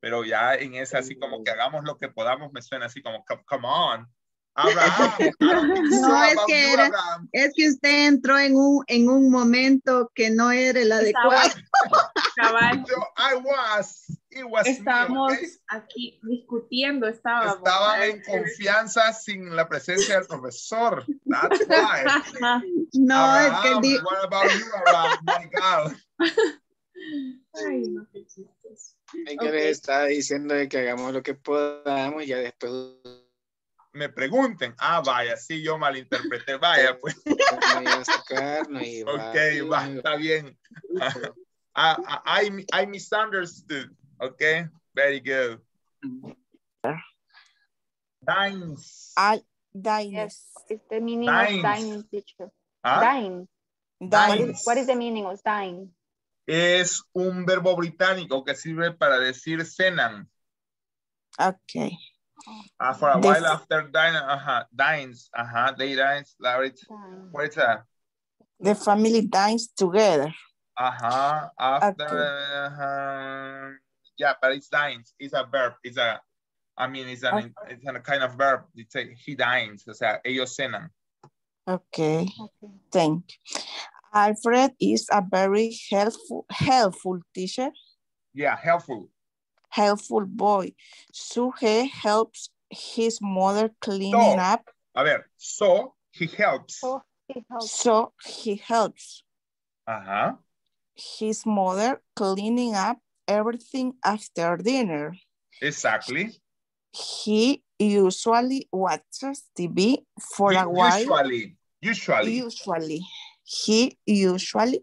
Pero ya en esa, así como que hagamos lo que podamos, me suena así como, come on. Abraham, so No, es que era, Abraham. es que usted entró en un, en un momento que no era el adecuado. Cabal. Yo, I was, it was me, Estábamos okay? aquí discutiendo, estábamos. Estaban en confianza sin la presencia del profesor. That's why. No, es que Abraham, di- what about you, Abraham? My God. Ay, no, qué chistes. Es que les estaba diciendo de que hagamos lo que podamos y ya después Me pregunten. Ah, vaya, sí, yo malinterpreté. Vaya, pues. Ok, va. está bien. Ah, ah, I, I misunderstood. Okay, very good. Dines. Dines. Yes, it's the meaning Dines. of dining, teacher. ¿Ah? Dine. What Dines. is, what is the meaning of dine? Es un verbo británico que sirve para decir cenan. Okay. Uh, for a The while after dine, uh-huh, dines, uh-huh, they dines, Larry, Dine. what is that? The family dines together. Uh-huh, after, Okay. uh-huh, yeah, but it's dines, it's a verb, it's a, I mean, it's an, Okay. it's a kind of verb, it's a, he dines, o sea, ellos cenan. Okay. Okay. Thank you. Alfred is a very helpful, helpful teacher, Yeah, helpful. Helpful boy. So he helps his mother cleaning So, up. A ver, so he helps. So he helps. So he helps Uh-huh, his mother cleaning up everything after dinner. exactly. He usually watches TV for U- a while. Usually, usually, Usually, he usually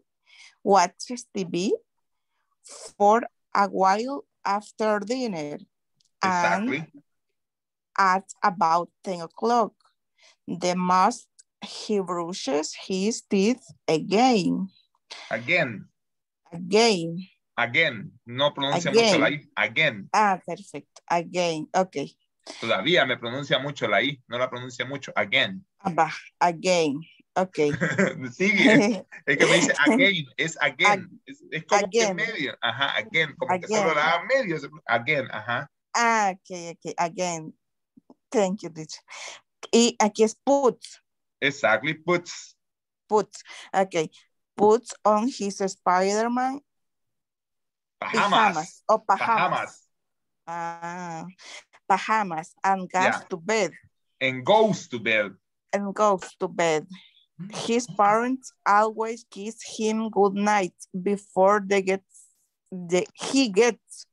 watches TV for a while after dinner. And at about 10 o'clock, the most he brushes his teeth again, Again, again. again, no pronuncia Again. mucho la I, again. Ah, perfect, again, okay. Todavía me pronuncia mucho la I, no la pronuncia mucho, again. Again, okay. Sigue, es que me dice again, es again, es, es como que Again. medio, ajá, again, como que solo Again. la A medio, again, ajá, ah, okay, okay, again. Thank you, teacher. Y aquí es put, exactly, puts, put, okay. Puts on his Spider-Man pajamas, pajamas o pajamas. pajamas, Ah, pajamas and goes Yeah. to bed and goes to bed, and goes to bed. His parents always kiss him good night before they get the, he gets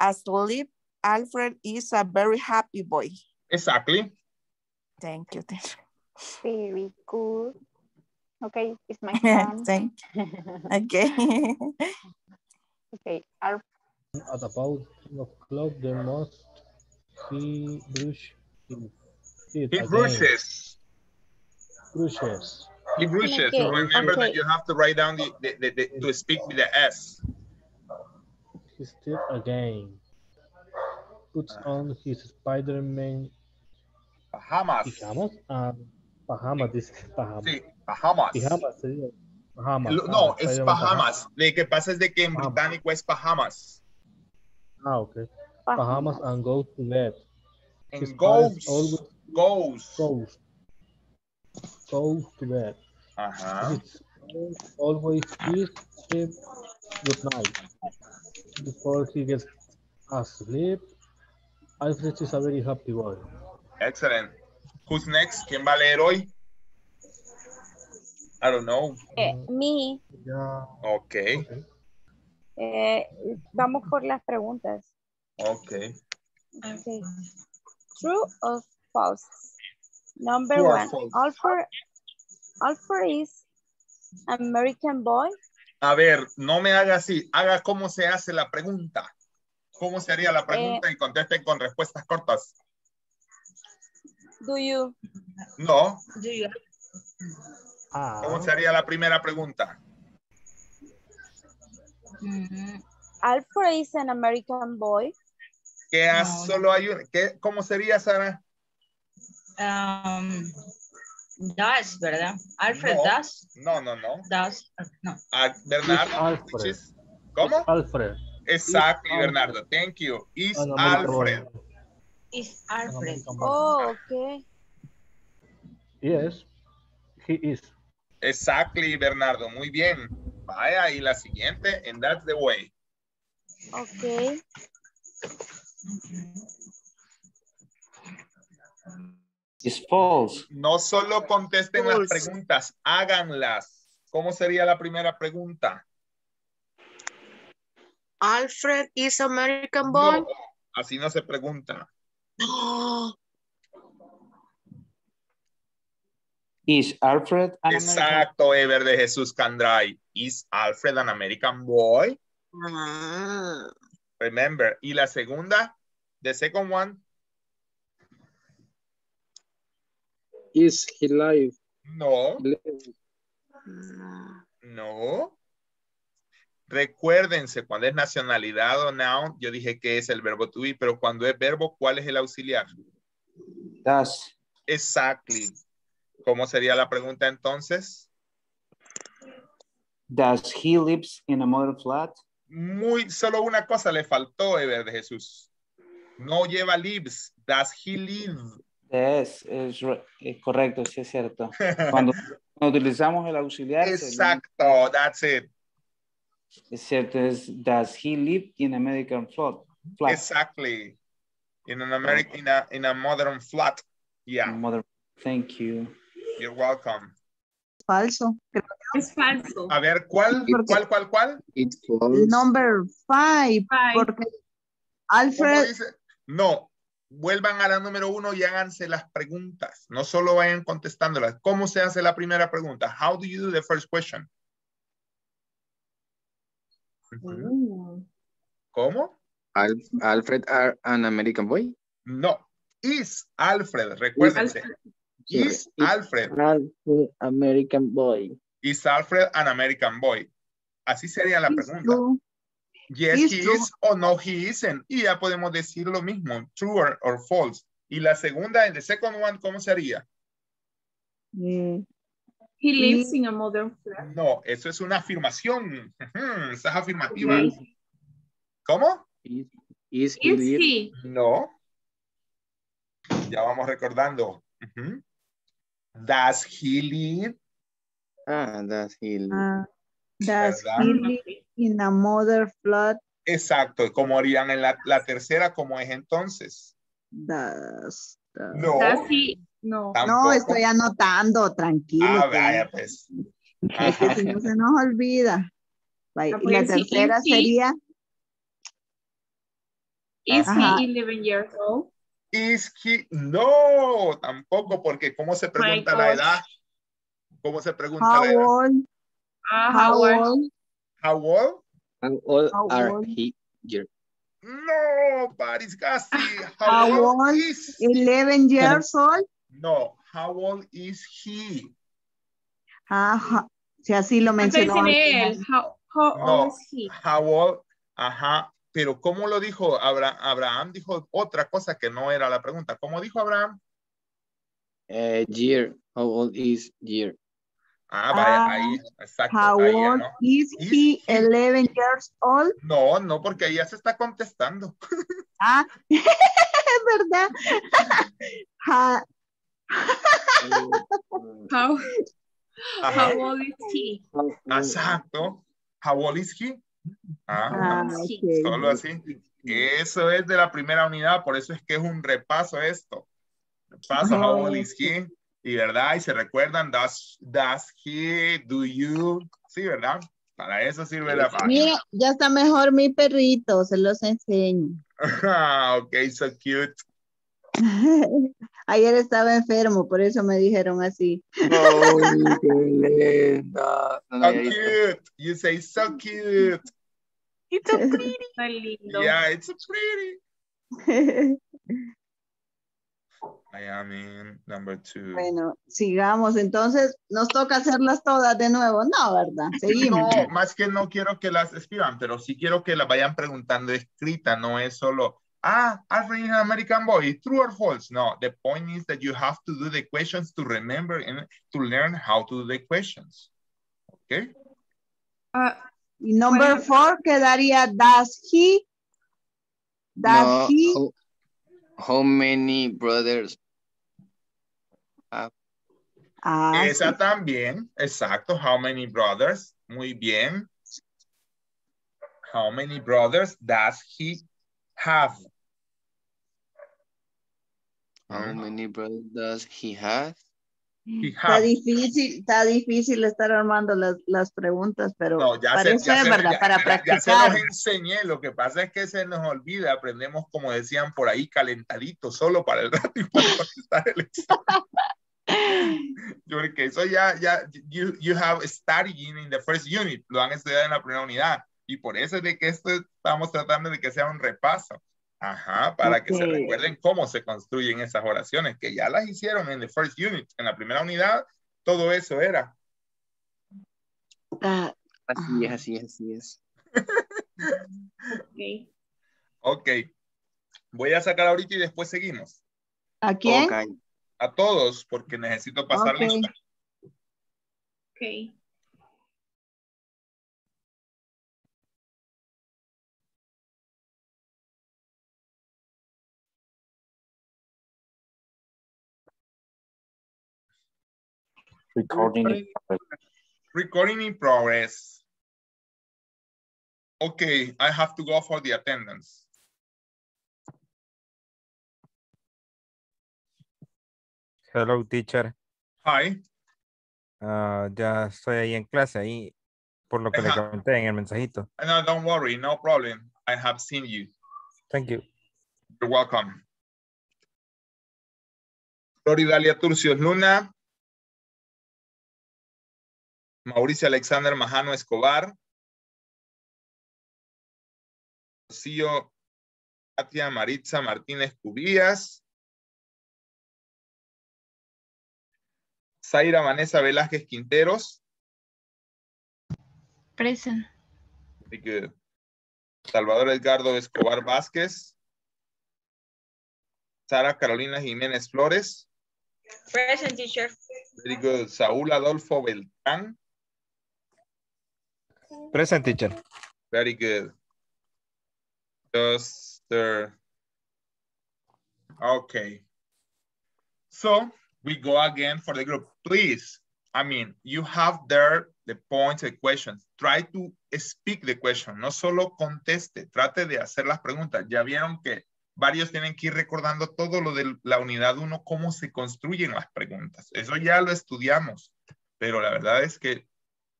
asleep. Alfred is a very happy boy. exactly, Thank you. teacher. Very good. Okay, it's my turn. Thank Okay. okay, our At about 10 o'clock, the most he brush his teeth he again. brushes, Brushes. he brushes, Okay, remember that you have to write down the, the, the, the- to speak with the S, his teeth again. Puts on his Spider-Man pajamas, pijamas. Ah, pajamas, dice pajamas. sí, pajamas. Pijamas sería. Pajamas. Lo- ah, No, es Spider-Man. Lo que pasa es de que en Pajamas. británico es pajamas. Ah, okay. Pajamas and goes to bed. And His goes, always goes. goes goes to bed. Ajá. His parents always kiss him good night before he gets asleep. Alfred is a very happy boy. Excellent. Who's next? ¿Quién va a leer hoy? I don't know. Eh, me, Yeah. Okay. eh, vamos por las preguntas. Okay. Okay. True or false? Number True one, false? Alfred, Alfred is American boy. A ver, no me haga así. Haga cómo se hace la pregunta. ¿Cómo se haría la pregunta? y contesten con respuestas cortas. Do you? No. Do you? Ah. ¿Cómo se haría la primera pregunta? Alfred is an American boy. Que has- solo hay un, ¿qué, ¿Cómo sería, Sara? Um, das, ¿verdad? Alfred No. das. No, no, no. Das. No. Ah, Bernardo. Alfred. is- ¿Cómo? Alfred. Exactly, Alfred. Bernardo. Thank you. Is Alfred. Is Alfred. Oh, okay. Yes, he is. Exactly, Bernardo. Muy bien. Vaya, y la siguiente, and that's the way. Okay. It's false. No solo contesten las preguntas, háganlas. ¿Cómo sería la primera pregunta? Alfred is American boy. No, así no se pregunta. Is Alfred an American? Exacto, Ever de Jesús Candray. Is Alfred an American boy? Ah. Remember. Y la segunda, the second one, Is he live? no, no. Recuérdense, cuando es nacionalidad o noun, yo dije que es el verbo to be, pero cuando es verbo, ¿cuál es el auxiliar? Does. Exactly. ¿Cómo sería la pregunta entonces? Does he lives in a modern flat? Muy, solo una cosa le faltó, Ever de Jesús. No lleva lives. Does he live? Es, es, es correcto, sí es cierto. Cuando, cuando utilizamos el auxiliar, se- Exacto, that's it. es cierto, es Does he live in American flat? flat? Exactly. In an American, in a, in a modern flat. Yeah, Modern. Thank you. you're welcome. Falso. Es falso. A ver, ¿cuál, cuál, cuál, cuál? It's false. Number five, Five. porque ¿Cómo Alfred? No, vuelvan a la número uno y háganse las preguntas. No solo vayan contestándolas. ¿Cómo se hace la primera pregunta? How do you do the first question? Ujú. ¿Cómo? Al- Alfred are an American boy. No. Is Alfred, recuérdense. Is Is Alfred. Alfred American boy. Is Alfred an American boy? Así sería la pregunta. Yes, Is he true. is o no, he isn't. Y ya podemos decir lo mismo, true or, or false. Y la segunda, en the second one, ¿cómo sería? Eh, He lives in a modern flat. No, eso es una afirmación. Esa es afirmativa. ¿Cómo? Is, is he Is live? he? No. Ya vamos recordando. Ujú. Does he live? Ah, does he live? ah, does ¿Verdad? he live in a modern flat? Exacto. ¿Cómo harían en la, la tercera? ¿Cómo es entonces? Does, does- No. Does he? No. Tampoco. No, estoy anotando, tranquilo. Ah, vaya, pues. Es que si no se nos olvida. Y la pues, tercera sí. sería, Is Ajá. he 11 years old? Is he? No, tampoco, porque ¿cómo se pregunta la gosh. edad? ¿Cómo se pregunta how la edad? old, Ah, how how old? old, How old? How old How are old? he? year? No, Paris casi. How, how old old, is? 11 years old. No, how old is he? Ajá, si así lo mencionó. él. How, how No, old is he? how old, ajá, pero ¿cómo lo dijo Abra- Abraham? Dijo otra cosa que no era la pregunta. ¿Cómo dijo Abraham? Uh, year. How old is year? Ah, vaya, Ah, ahí, exacto. How ahí old no. is he? 11 years old. No, no, porque ahí ya se está contestando. Ah, es verdad. How, how old is he? Exacto. How old is he? Ah, Ah, ok. solo así. Eso es de la primera unidad, por eso es que es un repaso esto. Repaso, how old is he? Y verdad, y se recuerdan, does, does he, do you, sí, ¿verdad? Para eso sirve la página. Mira, ya está mejor mi perrito, se los enseño. Ok, so cute. Ayer estaba enfermo, por eso me dijeron así. Oh, qué linda. No, no So cute. You say so cute. It's so pretty. Lindo. Yeah, it's so pretty. I am in number two. Bueno, sigamos. Entonces, nos toca hacerlas todas de nuevo. No, ¿verdad? Seguimos. No, más que no quiero que las escriban, pero sí quiero que las vayan preguntando escrita, no es solo, ah, is an American boy, true or false? No, the point is that you have to do the questions to remember and to learn how to do the questions. Okay? Ah, Y number Bueno. four quedaría, does he? Does No, he? How, how many brothers have? Ah, Esa sí. también, exacto, how many brothers? Muy bien. How many brothers does he have? How many brothers does he have? Está difícil, está difícil estar armando las, las preguntas, pero No, ya para se, eso ya es se- verdad, ya- para ya- ya se practicar. los enseñé, lo que pasa es que se nos olvida, aprendemos como decían por ahí, calentadito, solo para el rato y para contestar el examen. Porque eso ya, ya, you, you have studying in the first unit, lo han estudiado en la primera unidad, y por eso es de que esto estamos tratando de que sea un repaso. Ajá, para que se recuerden cómo se construyen esas oraciones, que ya las hicieron en the first unit, en la primera unidad, todo eso era. Ah, Así es, así es, así es. ok. Ok. Voy a sacar ahorita y después seguimos. ¿A quién? A todos, porque necesito pasar lista. Ok. Recording in progress. Recording in progress. Okay, I have to go for the attendance. Hello, teacher. Hi. Ah, ya estoy ahí en clase, ahí, por lo que le comenté en el mensajito. No, don't worry, no problem. I have seen you. Thank you. You're welcome. Floridalia Turcios Luna. Mauricio Alexander Majano Escobar. Rocío Katia Maritza Martínez Cubillas. Zaira Vanessa Velázquez Quinteros. Present. Very good. Salvador Edgardo Escobar Vázquez. Sara Carolina Jiménez Flores. Present teacher. Very good. Saúl Adolfo Beltrán. Present, teacher. Very good. Just there. Okay. So we go again for the group. Please, I mean, you have there the points, the questions. Try to speak the question, no solo conteste, trate de hacer las preguntas. Ya vieron que varios tienen que ir recordando todo lo de la unidad 1, cómo se construyen las preguntas. Eso ya lo estudiamos, pero la verdad es que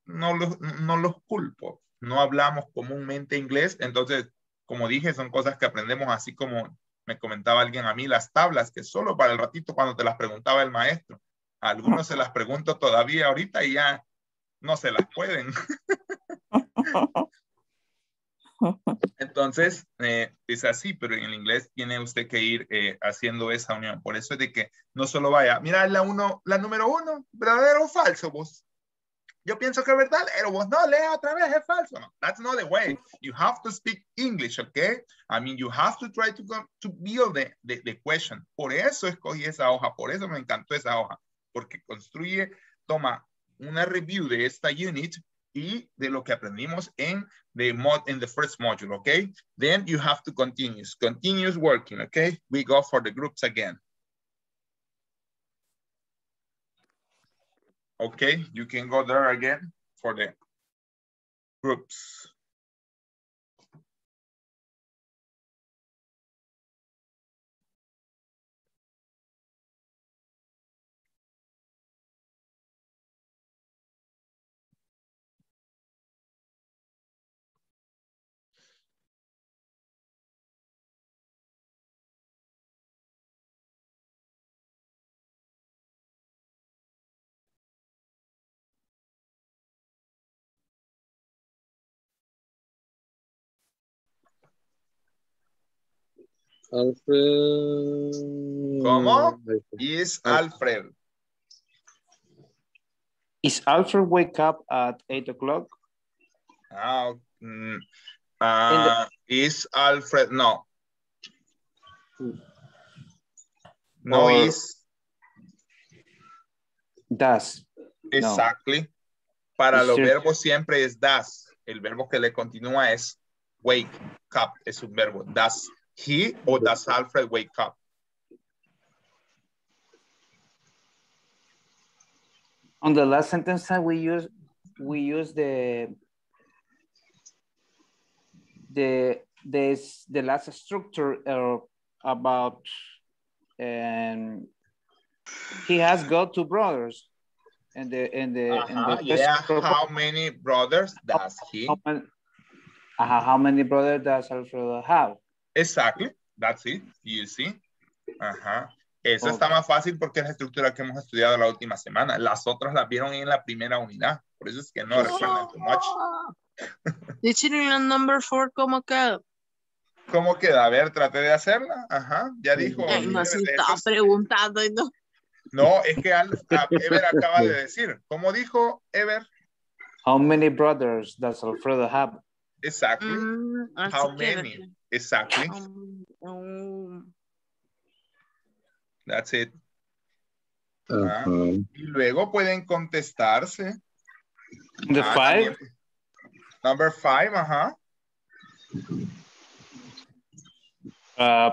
no los, no los culpo. No hablamos comúnmente inglés, entonces, como dije, son cosas que aprendemos así como me comentaba alguien a mí, las tablas, que solo para el ratito cuando te las preguntaba el maestro. A algunos se las pregunto todavía ahorita y ya no se las pueden. Entonces, eh, es así, pero en el inglés tiene usted que ir eh, haciendo esa unión. Por eso es de que no solo vaya, mira la uno, la número uno, verdadero o falso, vos. Yo pienso que es verdadero, vos no, lea otra vez, es falso. No, that's not the way. You have to speak English, okay? I mean, you have to try to, go, to build the, the, the question. Por eso escogí esa hoja, por eso me encantó esa hoja, porque construye, toma una review de esta unit y de lo que aprendimos en the mod in the first module, okay? Then you have to continue, continuous working, okay? We go for the groups again. Okay, you can go there again for the groups. Alfred. ¿Cómo? Is Alfred. Is Alfred wake up at eight o'clock? Ah, mm, uh, is Alfred, no. No Or- is, Does. No. exactly. Para Is los there- verbos siempre es das. El verbo que le continúa es wake up, es un verbo. Does he or does Alfred wake up? On the last sentence uh, we use we use the the this the last structure uh, about and he has got two brothers and the and the, Uh-huh, the yeah, question- how many brothers does he? how many, uh, how many brothers does Alfredo have? Exactly, that's it, you see. Ajá. Esa Ok. está más fácil porque es la estructura que hemos estudiado la última semana. Las otras las vieron en la primera unidad. Por eso es que no recuerdan too much. La number four, ¿cómo queda? ¿Cómo queda? A ver, traté de hacerla. Ajá, ya dijo. Ay, estaba esos- preguntando y no. No, es que Al- a- Ever acaba de decir. ¿Cómo dijo Ever? How many brothers does Alfredo have? Exactly. Mm, How many? Exactly. Um, um, That's it. Ajá. Y luego pueden contestarse. The Ah, five? también. Number five, ajá. Uh,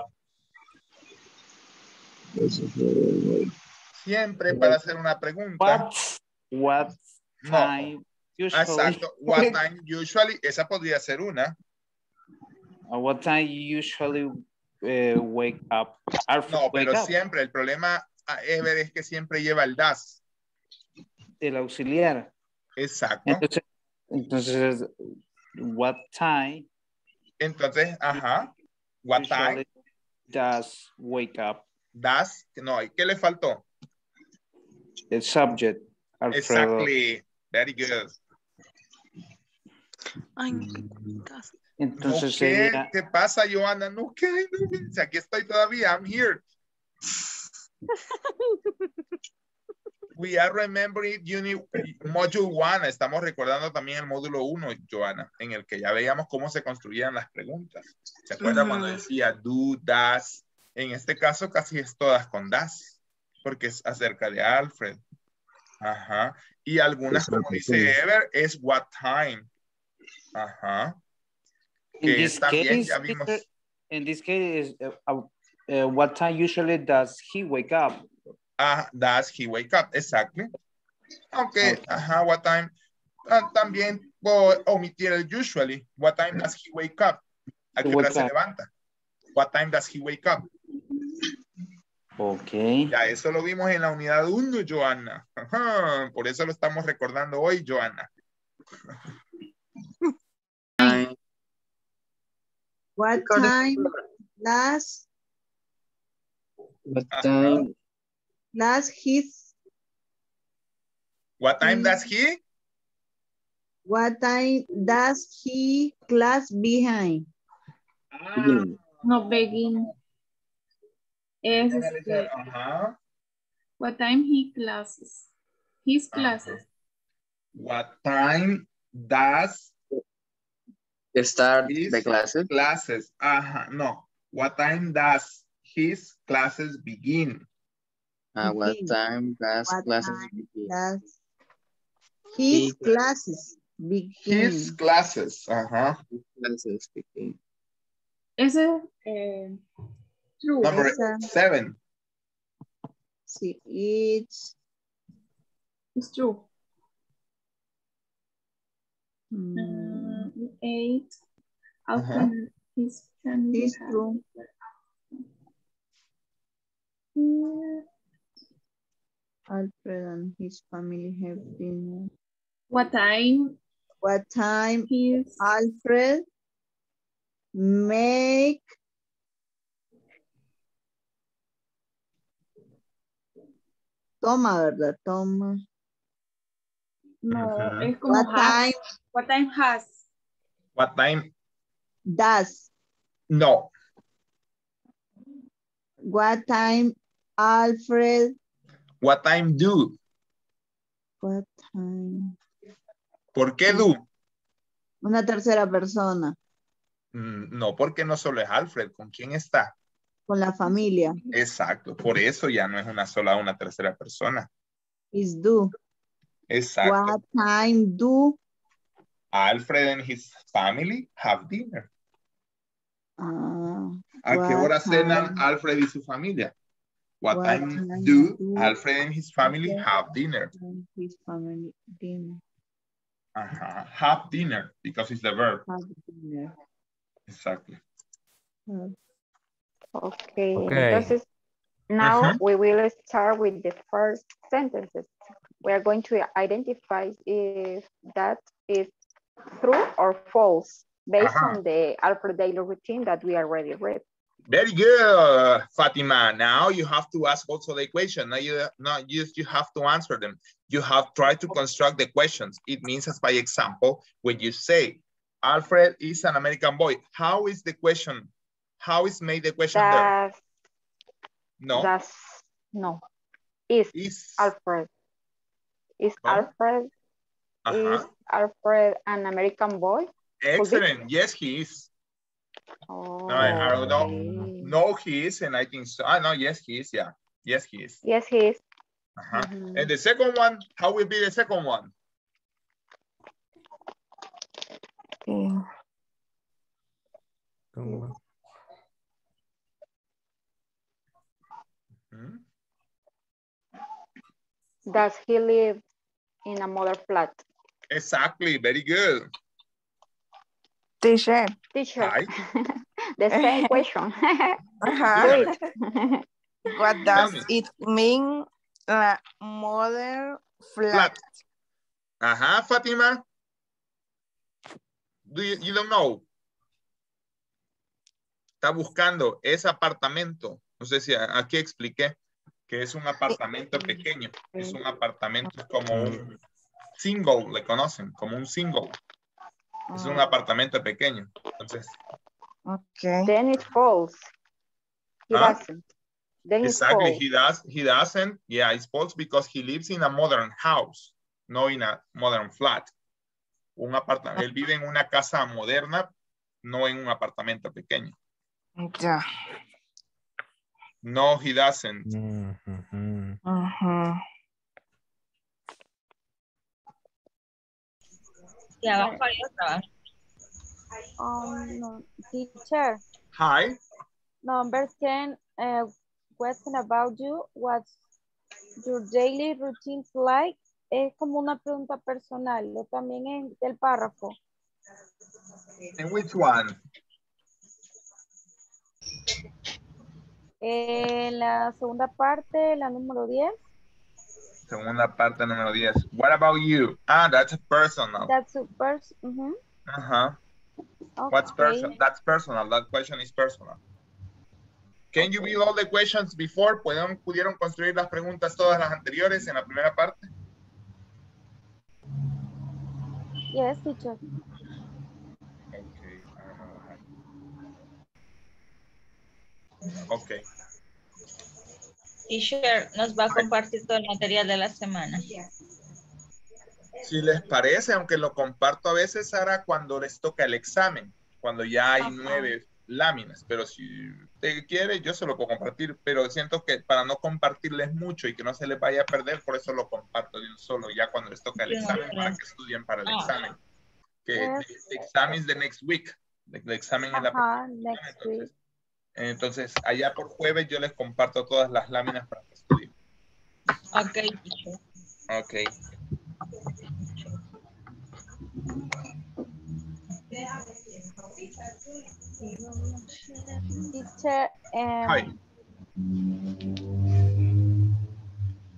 Siempre para hacer una pregunta. what what No. time usually Exacto. What time usually, esa podría ser una. Uh, what time you usually uh, wake up? Alfred No, wake pero up. siempre, el problema, a Ever, es que siempre lleva el das. El auxiliar. Exacto. Entonces, entonces, what time Entonces, ajá. What time does wake up? das? No, ¿y qué le faltó? The subject, Alfredo. Exactly. Very good. ay. Entonces No, ¿qué? sería, ¿Qué pasa, Joana? No, ¿qué? Si aquí estoy todavía. I'm here. We are remembering unit, module one. Estamos recordando también el módulo 1, Joana, en el que ya veíamos cómo se construían las preguntas. ¿Se acuerda Ujú. cuando decía do, das? En este caso casi es todas con das, porque es acerca de Alfred. Ajá. Y algunas, como dice. Ever, es what time. Ajá. In Que this también case, ya vimos. in this case, uh, uh, uh, what time usually does he wake up? Ah, does he wake up? Exactly. Aunque, ajá, what time. ah, también puedo omitir el usually. What time does he wake up? ¿A qué hora se up. levanta? What time does he wake up? Okay. Ya, eso lo vimos en la unidad 1, Joana. Ajá, por eso lo estamos recordando hoy, Joana. What time does What time? does his What time does he? what time does he class behind? Begin. Ah. No begin. Es este, Ajá. what time he classes. His Ajá. classes. What time does Start his the classes. classes? Ajá, no. What time does his classes begin? Uh, what time does What classes time begin? does His classes begin. His classes. Ajá. Classes begin. Ese eh, true. Number Esa. seven. Sí, it's It's true. mm, Uh, eight. His family it's has- true. Mm, Alfred and his family have been. What time What time his Alfred make Toma, ¿verdad? Toma. no Ujú. es como What has. time What time has What time? does? No. What time Alfred? What time do? What time? ¿Por qué do? Una tercera persona Mm, No, porque no solo es Alfred. ¿Con quién está? con la familia. Exacto. Por eso ya no es una sola, una tercera persona. Is do. Exacto. What time do? Alfred and his family have dinner. Ah, ¿A qué What hora cenan? Alfred y su familia? What, What time, time do do Alfred and his family have dinner? his family dinner. Ajá. Have dinner because it's the verb. Have dinner. Exactly. Have Okay, Okay. entonces now Mhm. we will start with the first sentences. We are going to identify if that is true or false based Ajá. on the Alfred daily routine that we already read. Very good, Fatima. Now you have to ask also the equation. Now you not just you have to answer them. You have tried to construct the questions. It means as by example, when you say Alfred is an American boy, how is the question? How is made the question there? No, that's, no, is is Alfred. Is ¿Cómo? Alfred, is uh-huh. Alfred an American boy? excellent. Yes, he is. Oh, No, I, I don't know. No, he is, and I think so. Ah, no, yes, he is. Yeah, yes, he is. Yes, he is. Uh-huh. Mhm. And the second one, how will be the second one? Okay. Hmm? Does he live in a mother flat? Exactly. Very good. Teacher. Teacher, Hi. the same question. Do it. What does me. it mean, la mother flat? Flat. Ajá, Fatima. Do you, you don't know? Está buscando ese apartamento. No sé si aquí expliqué que es un apartamento pequeño. Es un apartamento es como un single, le conocen, como un single. Es un apartamento pequeño. Entonces, Okay. Then it's false. He Huh? doesn't. Then exactly, he does, he doesn't. Yeah, it's false because he lives in a modern house, no in a modern flat. Un apartamento, él vive en una casa moderna, no en un apartamento pequeño. Ya. No, he doesn't. Mhm. Um, no, teacher, Hi. number 10, uh, question about you. What's your daily routine like? Es como una pregunta personal, o también es del párrafo. And which one? En la segunda parte, la número 10, Segunda parte número 10. What about you? Ah, that's personal. that's super. mhm, Uh-huh. What's okay. personal? That's personal. That question is personal. Can you read all the questions before? ¿Pudieron, ¿Pudieron construir las preguntas todas las anteriores en la primera parte? Yes, teacher. Okay. Okay. Teacher nos va a compartir todo el material de la semana. Si les parece, aunque lo comparto a veces, Sara, cuando les toca el examen, cuando ya hay nueve láminas, pero si usted quiere, yo se lo puedo compartir, pero siento que para no compartirles mucho y que no se les vaya a perder, por eso lo comparto de un solo, ya cuando les toca el examen, para que estudien para el Ah. examen. Que Yes. the, the exam is the next week. The examen es la week. Entonces, allá por jueves yo les comparto todas las láminas para que estudien. Ok, teacher. Ok. Teacher, um, Hi.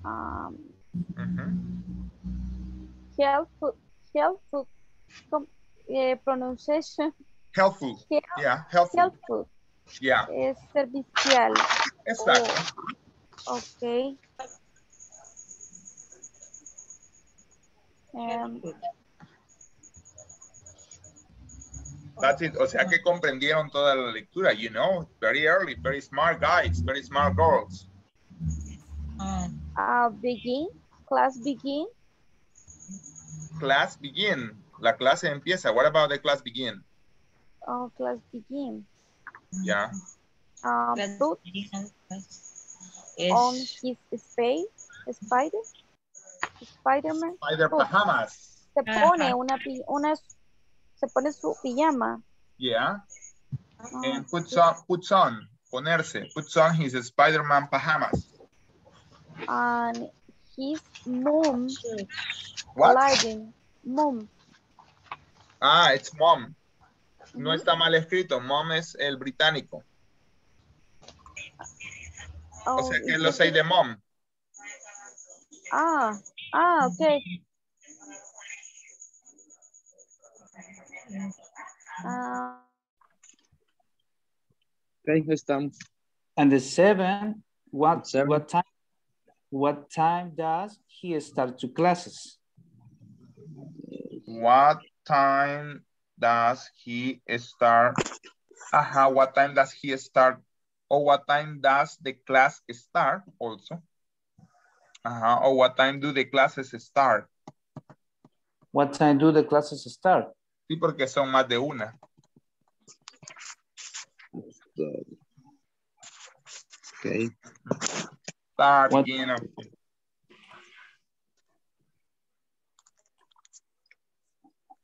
um, Ujú. helpful, helpful com, eh, pronunciation. Helpful. Help, Yeah, helpful. helpful. Yeah, Es servicial. exacto. Oh, ok. Em, That's it. O sea que comprendieron toda la lectura, you know, very early, very smart guys, very smart girls. uh, begin, class begin. Class begin. La clase empieza. What about the class begin? Oh, class begin. Yeah. Um, put on his space, spider, Spider-Man. Spider pajamas. Se pone una, pi- una, se pone su pijama. Yeah. Ah, And puts on, puts on, ponerse, puts on his Spider-Man pajamas. and his mom What? living. Mom. Ah, it's mom. No está mal escrito. Mom es el británico. O Oh, sea que it's lo say de mom. Ah, ah, ok. Ah, Okay, estamos. And the seven, what, what time, what time does he start to classes? What time does he start? Aha, what time does he start? Or what time does the class start also? Ajá, or what time do the classes start? What time do the classes start? Sí, porque son más de una. Okay. Start, What-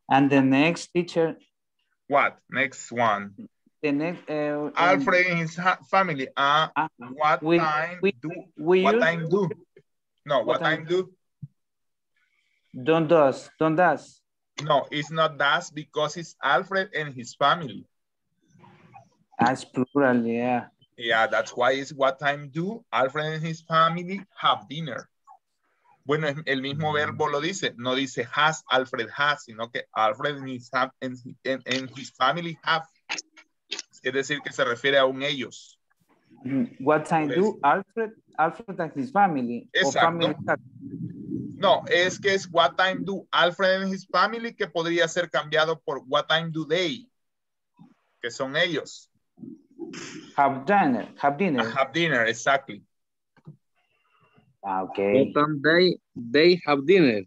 And the next teacher, What? Next one. the next, uh, Alfred and his family. Uh, Ah, what we- time we- do? we what time do? No, what, What time, time? do? don't does, don't does. No, it's not that because it's Alfred and his family. As plural, yeah. Yeah, that's why it's what time do Alfred and his family have dinner. Bueno, el mismo verbo lo dice, no dice has, Alfred has, sino que Alfred and his, and, and- his family have. Es decir, que se refiere a un ellos. Mm, What time do Alfred, Alfred and his family? Exacto. family? No, es que es what time do Alfred and his family que podría ser cambiado por what time do they, que son ellos. Have dinner, have dinner. Have dinner, exactly. Ah, okay. they, they have dinner.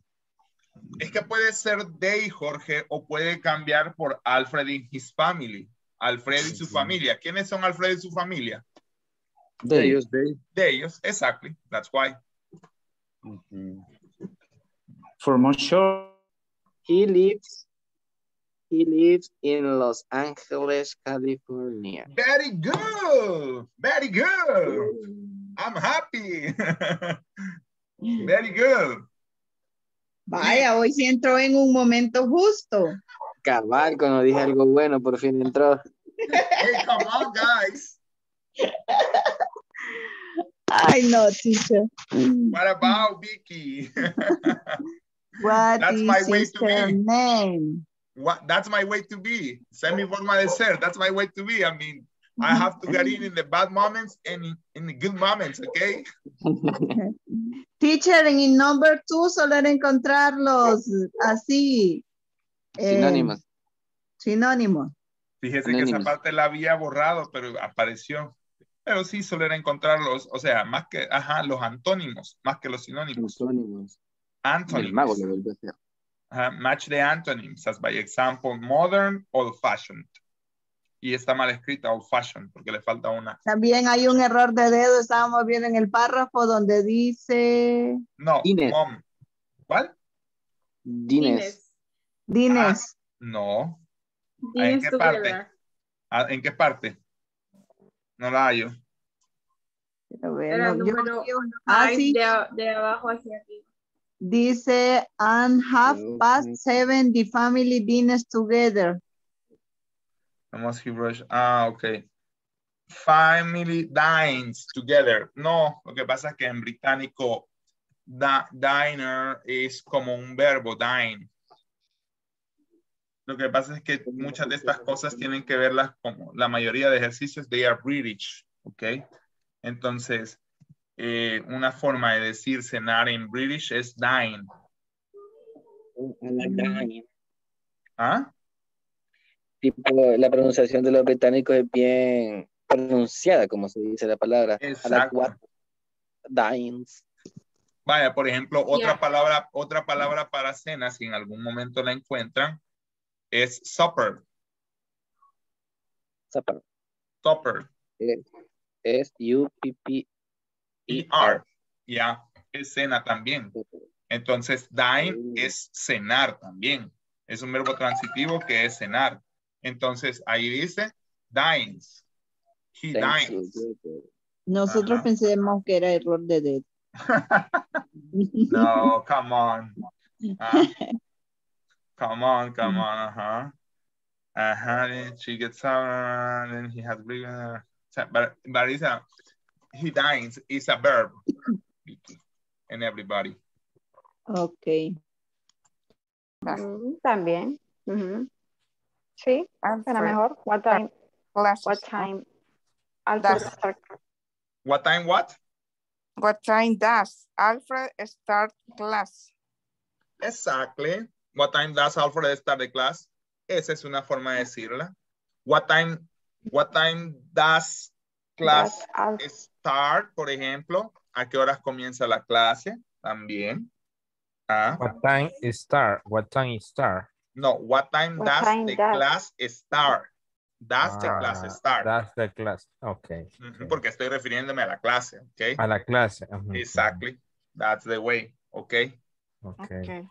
Es que puede ser they, Jorge, o puede cambiar por Alfred and his family. Alfred y su familia. ¿Quiénes son Alfred y su familia? They. Ellos, they. De ellos, exactly. That's why. For more sure, He lives, he lives in Los Angeles, California. Very good. Very good. I'm happy. Very good. Vaya, hoy sí entró en un momento justo. Cabal, cuando dije algo bueno, por fin entró. Hey, come on, guys. Ay, no, teacher. What about Vicky? What That's is my way to be. name? what that's my way to be. Semi-formalizar, that's my way to be. I mean, I have to get in in the bad moments and in, in the good moments, okay? Teacher, en el number two solo era encontrarlos así. eh, Sinónimos. sinónimos. Fíjese que esa parte la había borrado, pero apareció. Pero sí, solo era encontrarlos, o sea, más que, ajá, los antónimos, más que los sinónimos. Sinónimos. El mago Antonyms. lo volvió a hacer. Ajá, match the antonyms, as by example, modern, old-fashioned. Y está mal escrita, old fashion, porque le falta una. También hay un error de dedo, estábamos viendo en el párrafo donde dice No, Dines. mom. ¿Cuál? Dines. Dines. No. Ah, ¿En Dines qué parte? together. Ah, ¿En qué parte? No la hallo. No, el yo- número ah, sí. de, de abajo hacia arriba. Dice, and half past seven, the family dinners together. Vamos a brush. Ah, ok. Family dines together. No, lo que pasa es que en británico da- diner es como un verbo, dine. Lo que pasa es que muchas de estas cosas tienen que verlas como la mayoría de ejercicios, they are British, ¿ok? Entonces, eh, una forma de decir cenar en British es dine. I like dine. ¿Ah? Tipo, la pronunciación de los británicos es bien pronunciada, como se dice la palabra. Exacto. what dines. Vaya, por ejemplo, otra Yeah. palabra, otra palabra para cena, si en algún momento la encuentran, es supper. Supper. Supper. Es U-P-P. E-R. Ya, es cena también. Entonces, dine es cenar también. Es un verbo transitivo que es cenar. Entonces, ahí dice dines. He Thank you. dines. Good. Nosotros Ajá. pensemos que era error de dedo. No, come on. Ah. Come on, come on, ajá. Ajá, then she gets out, then he has big, uh, so- but, but it's a, he dines is a verb. And everybody. Ok. Mm, También. Sí, Alfred, mejor. What time? classes. What time? Alfred Does. start- What time, what? What time does Alfred start class? Exactly. What time does Alfred start the class? Esa es una forma de decirla. What time, what time does class start, por ejemplo? ¿A qué horas comienza la clase? También. Ah. What time is start? What time is start? No, what time What does time the does- class start? Does the class Ah, start? That's the class. Okay. Ujú, Porque estoy refiriéndome a la clase, ¿ok? A la clase. ujú, Exactly. That's the way, ¿ok? Okay. Okay.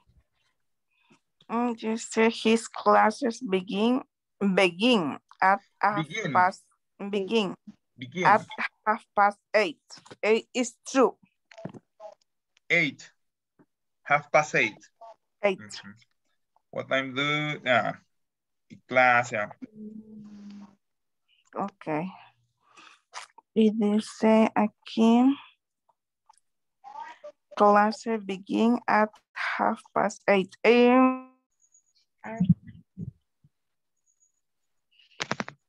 Mm, you say his classes begin begin at half Begin. past begin Begin. at half past eight. Eight is true. Eight. Half past eight. Eight. Ujú. What time do, ah, class, yeah. Okay. Y dice aquí clase begin at half past eight. a.m.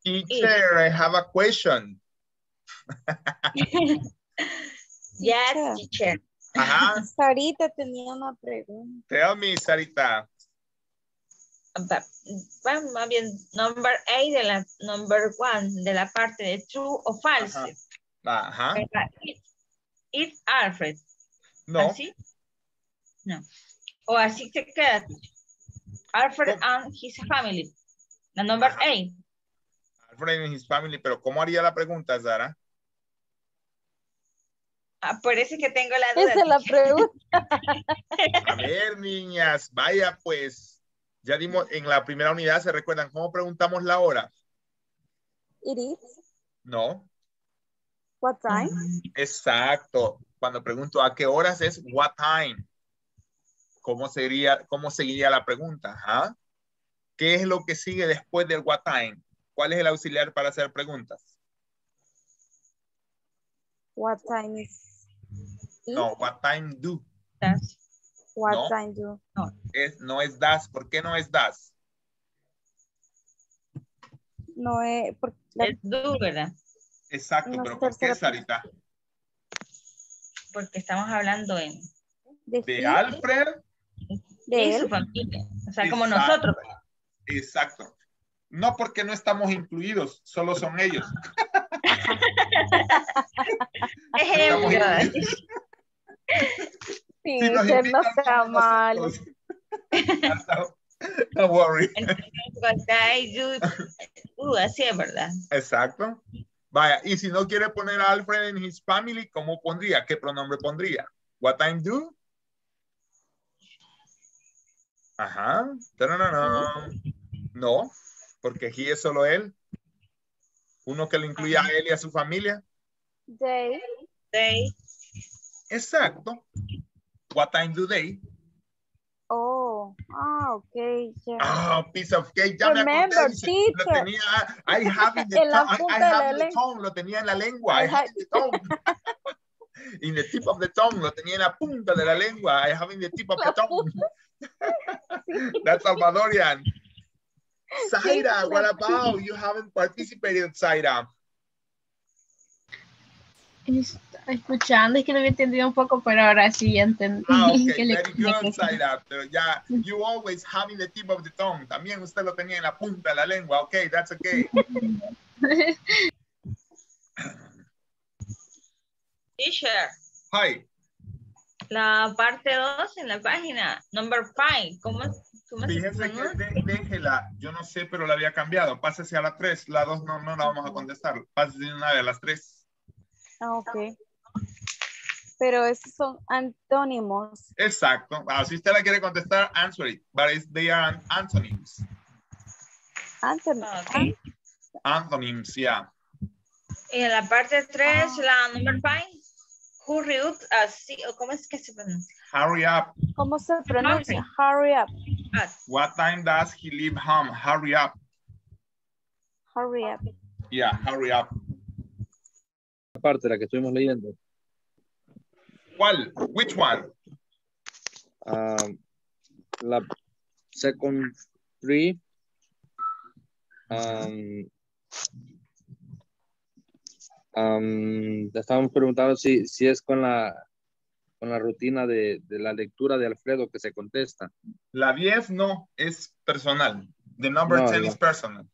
Teacher, I have a question. Yes, teacher. Ajá. Sarita tenía una pregunta. Tell me, Sarita. Va- Bueno, más bien, number eight de la number one, de la parte de true o false. Ajá. It's Alfred. No. ¿Así? No. O así se queda. Alfred and his family. La number eight. Alfred and his family, pero ¿cómo haría la pregunta, Sara? Ah, parece que tengo la duda. Esa es la pregunta. A ver, niñas, vaya pues. Ya dimos, en la primera unidad, ¿se recuerdan cómo preguntamos la hora? It is. No. What time? Exacto. Cuando pregunto a qué horas es what time. ¿Cómo sería, cómo seguiría la pregunta? ¿Qué es lo que sigue después del what time? ¿Cuál es el auxiliar para hacer preguntas? What time is? it? No, what time do. What No. time do? Es, no es das. ¿Por qué no es das? No es porque la- Es do, ¿verdad? Exacto, No, pero ¿por qué, Sarita? Porque estamos hablando en de, ¿De Alfred? de y su familia. O sea, como nosotros. Exacto. No porque no estamos incluidos, solo son ellos. Ejemplo. Sí, Si nos ser no sea. Hasta, Don't worry. Uh, así es, ¿verdad? Exacto. Vaya, y si no quiere poner a Alfred en his family, ¿cómo pondría? ¿Qué pronombre pondría? What time do? Ajá. No, no, porque he es solo él. Uno que le incluya a él y a su familia. They. They. Exacto. What time do they? Oh, ah, okay. Yeah. Ah, piece of cake. Ya me acordé. Remember, dice, Lo teacher. tenía, I have in the, En la tongue, I, punta I de have la in the lengua. tongue, lo tenía en la lengua. I have in the tongue. in the tip of the tongue, lo tenía en la punta de la lengua. I have in the tip of the tongue. That's Salvadorian. Zaira, what about? You haven't participated, Zaira. Es- Escuchando, es que no había entendido un poco, pero ahora sí ya entendí. Ah, ok, que le- very good, Zaira. Pero ya, you always have in the tip of the tongue. También usted lo tenía en la punta de la lengua. Okay, that's okay. Teacher. Hi. La parte 2 en la página. Number 5. ¿Cómo, cómo se Fíjese que de- déjela, yo no sé, pero la había cambiado. Pásese a la 3, la 2 no, no la vamos a contestar. Pásese de una vez a las 3. Ah, ok. Pero esos son antónimos. Exacto. Ah, si usted la quiere contestar, answer it. But it's, they are an- antonyms. Antónimos. Ok. Antonyms, yeah. Y en la parte 3, la number 5. Hurry up, así, ¿cómo es que se pronuncia? Hurry up. ¿Cómo se pronuncia? Hurry up. What time does he leave home? Hurry up. Hurry up. Yeah, hurry up. Aparte de la que estuvimos leyendo. ¿Cuál? Which one? Ah, la second three. Um, um, estábamos preguntando si, si es con la, con la rutina de, de la lectura de Alfredo que se contesta. La 10 no, es personal. The number No, 10 no. is personal.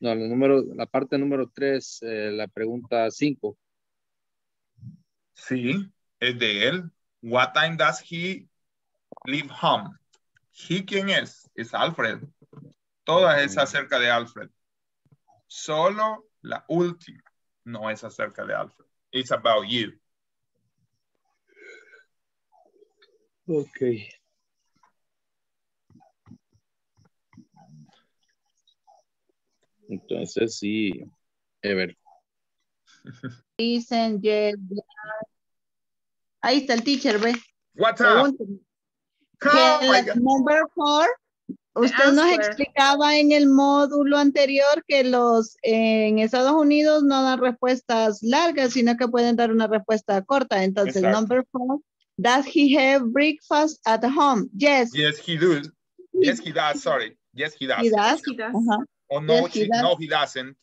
No, el número, la parte número tres, eh, la pregunta cinco. Sí, es de él. What time does he leave home? He, ¿quién es? Es Alfred. Todas es acerca de Alfred. Solo la última no es acerca de Alfred. It's about you. Ok. Entonces sí, Ever. Dicen, yes, yes. Ahí está el teacher, ve. What's up? Oh number four, usted nos explicaba en el módulo anterior que los en Estados Unidos no dan respuestas largas, sino que pueden dar una respuesta corta. Entonces, Exacto. number four, does he have breakfast at home? Yes, Yes, he does. Yes, he does. Sorry. Yes, he does. he does. Ajá. Oh, no, Yes, he she- does. no, he doesn't.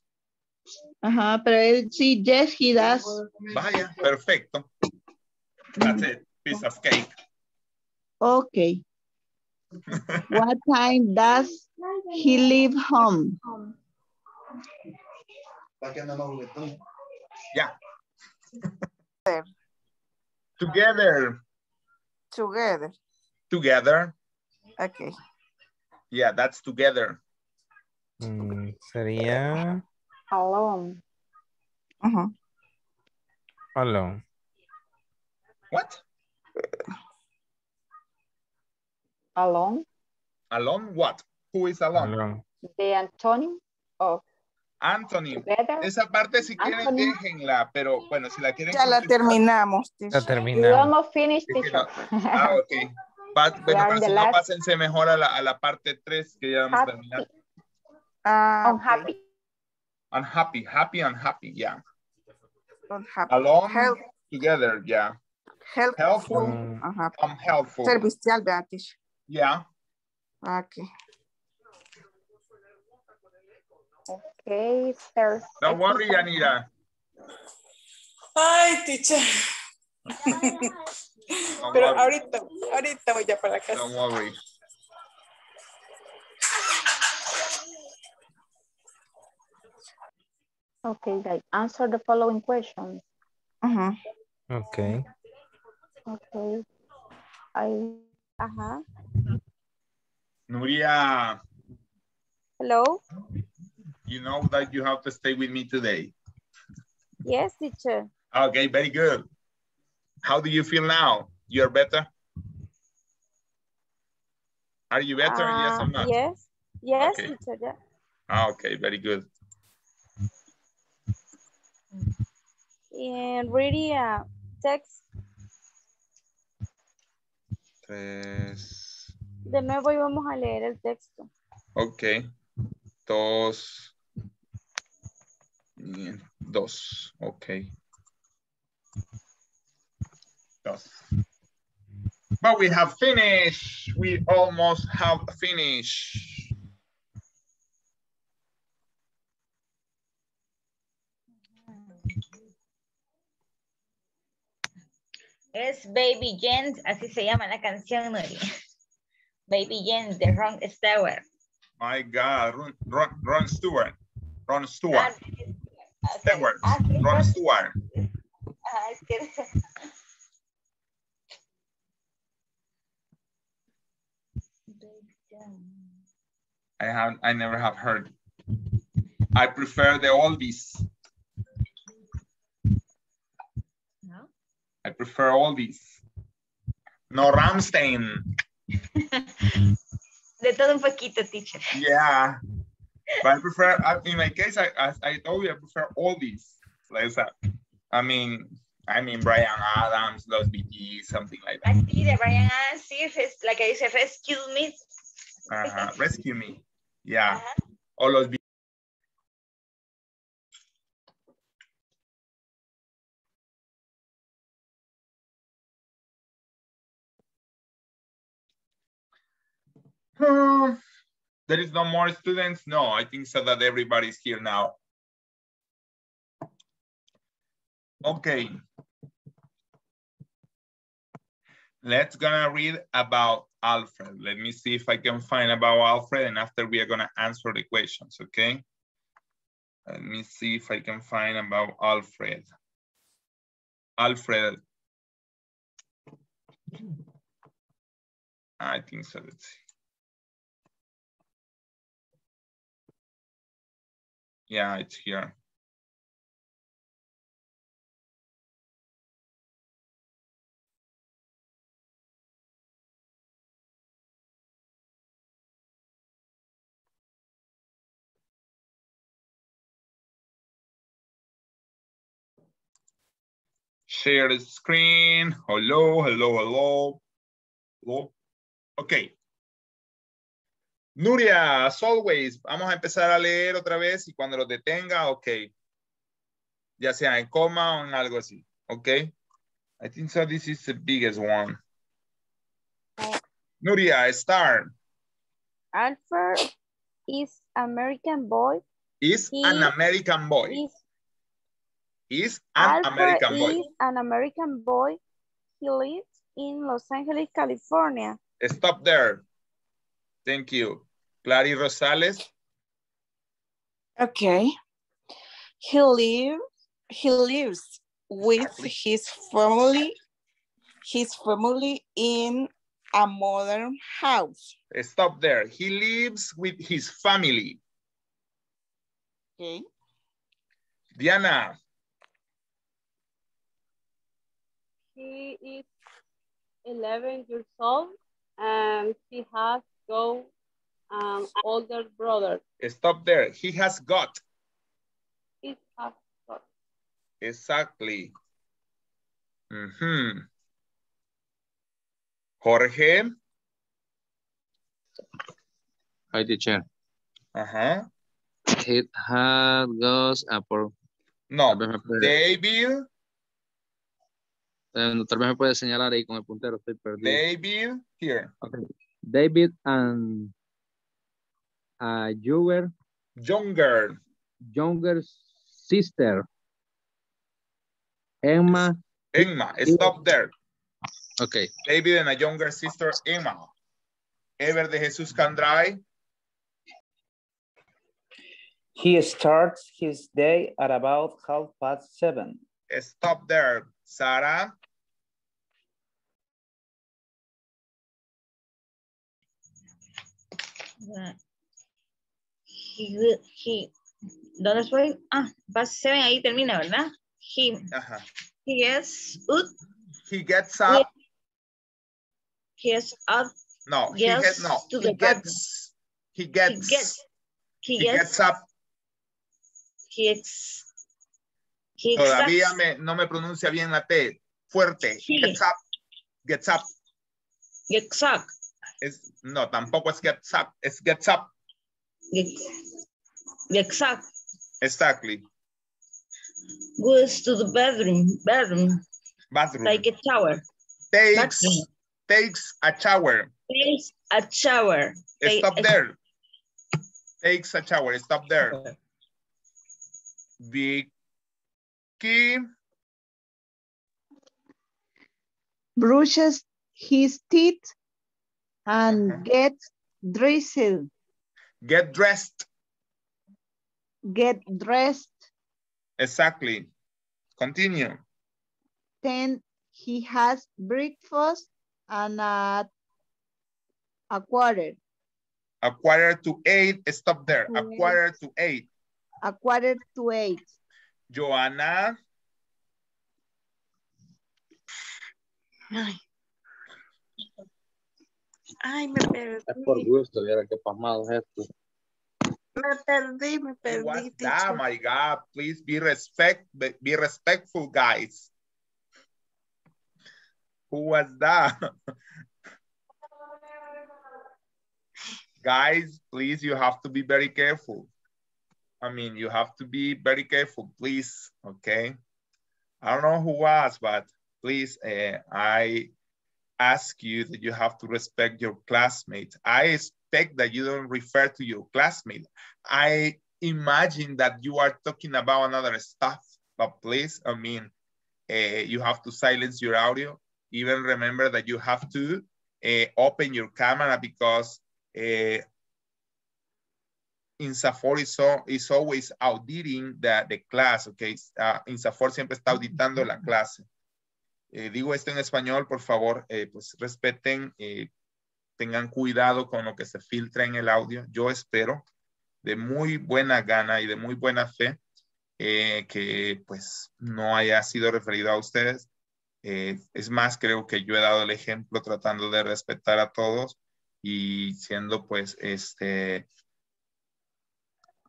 Ajá, pero él sí, yes, he does. Vaya, perfecto. That's it. Piece of cake. Okay. What time does he leave home? Yeah. Together. Together. Together. Okay. Yeah, that's together. Mm, sería Alone. alone. What? Alone. Alone what? Who is alone? Alone. The antonym of Anthony. Esa parte si quieren Anthony. déjenla, pero bueno, si la quieren Ya la terminamos. Ya teacher. We terminamos. almost finished, Es que teacher. Ah, ok. Pa- bueno, pero the si no, last- pásense mejor a la, a la parte 3 que ya vamos a Happy. terminar. Ah, Unhappy. Unhappy, happy, unhappy, yeah. Unhappy. Alone, Help. together, yeah. Helpful. Helpful, Ajá. unhelpful, Servicial, ¿verdad, teacher? yeah. Okay. Okay, there's Don't worry, exercise. Anita. Ay, teacher. Don't Pero worry. ahorita, ahorita voy ya para la casa. Don't worry. Okay, like answer the following questions. Ujú. Nuria, Hello? you know that you have to stay with me today. Yes, teacher. Okay, very good. How do you feel now? You're better? Are you better? yes or Uh, not? Yes, yes, Okay. teacher, yeah. Ah, Okay, very good. And reading a text, Tres. de nuevo íbamos a leer el texto. Ok. Dos. Dos. Ok. Dos. But we have finished. We almost have finished. Es Baby Jens, así se llama la canción, Nuri. Baby Jens de Ron Stewart. My God. Ron, Ron, Ron Stewart. Ron Stewart. Ah, Stewart. ah, sí, Ron. Stewart. Ah, es que- I have I never have heard. I prefer the oldies. I prefer all these. No Ramstein. De todo un poquito, teacher. Yeah. But I prefer in my case I as I told you I prefer oldies. Like that. I mean I mean Brian Adams, Los BT, something like that. Así de Brian Adams, sí, la que dice Rescue Me. Ajá, Rescue me. Yeah. O los B- There is no more students? No, I think so that everybody's here now. Okay. Let's gonna read about Alfred. Let me see if I can find about Alfred and after we are gonna answer the questions, okay? Let me see if I can find about Alfred. Alfred. I think so, let's see. Yeah, it's here. Share the screen. Hello, hello, hello. Hello. Ok. Nuria, as always, vamos a empezar a leer otra vez y cuando lo detenga, ok. Ya sea en coma o en algo así, ok. I think so this is the biggest one. Nuria, start. Alfred is American boy. Is He an American boy. Is Is an Alfred American boy. is an American boy. He lives in Los Angeles, California. Stop there. Thank you. Clary Rosales. Okay. He lives he lives with his family his family in a modern house. Stop there. He lives with his family. Okay. Diana. He is 11 years old and he has two um, older brother. Stop there. He has got. He has got Exactly. Mhm. Jorge. Hi, teacher. Uh-huh. It had goes a por... No. Tal vez me puede, David. eh, tal vez me puede señalar ahí con el puntero, estoy perdido. David. Here. Okay. David and uh, your Younger. younger sister, Emma. Emma. Stop there. Okay. David and a younger sister, Emma. Ever de Jesus Candray. He starts his day at about half past seven. Stop there. Sarah. He, he, ¿dónde estoy? Ah, bus seven, ahí termina, ¿verdad? He, Ajá. he gets up, He gets up. he gets up, No, he gets, no, to he the bathroom. gets, he gets, gets- he he gets, gets up. he ex, he Todavía me, no me pronuncia bien la T. Fuerte. Sí. Gets up. Gets up. gets up, Es, no, tampoco es gets up. Es gets up. gets, gets up, Exactly. goes to the bedroom, bedroom, Bathroom. take a shower, takes, bathroom. takes a shower. takes a shower. take Stop a- there. Takes a shower. Stop there. Vicky. brushes his teeth and uh-huh. get dressed. Get dressed. Get dressed. Exactly. Continue. Then he has breakfast and at a quarter. A quarter to eight. Stop there. A To quarter to eight. A quarter to eight. Joanna. Ay. Ay, me perdí. Es por gusto, viera qué pasmado es esto. Me perdí, me perdí. What's teacher. that? My God, please be respect, be be respectful, guys. Who was that? guys, please, you have to be very careful. I mean, you have to be very careful, please, okay? I don't know who was, but please, uh, I ask you that you have to respect your classmates. I expect that you don't refer to your classmate. I imagine that you are talking about another stuff, but please, I mean, uh, you have to silence your audio. Even remember that you have to uh, open your camera because uh, INSAFOR is, so, is always auditing the, the class, okay? Uh, INSAFOR siempre está auditando la clase. Eh, digo esto en español, por favor, eh, pues respeten, eh, tengan cuidado con lo que se filtra en el audio. Yo espero de muy buena gana y de muy buena fe eh, que pues no haya sido referido a ustedes. Eh, es más, creo que yo he dado el ejemplo tratando de respetar a todos y siendo pues este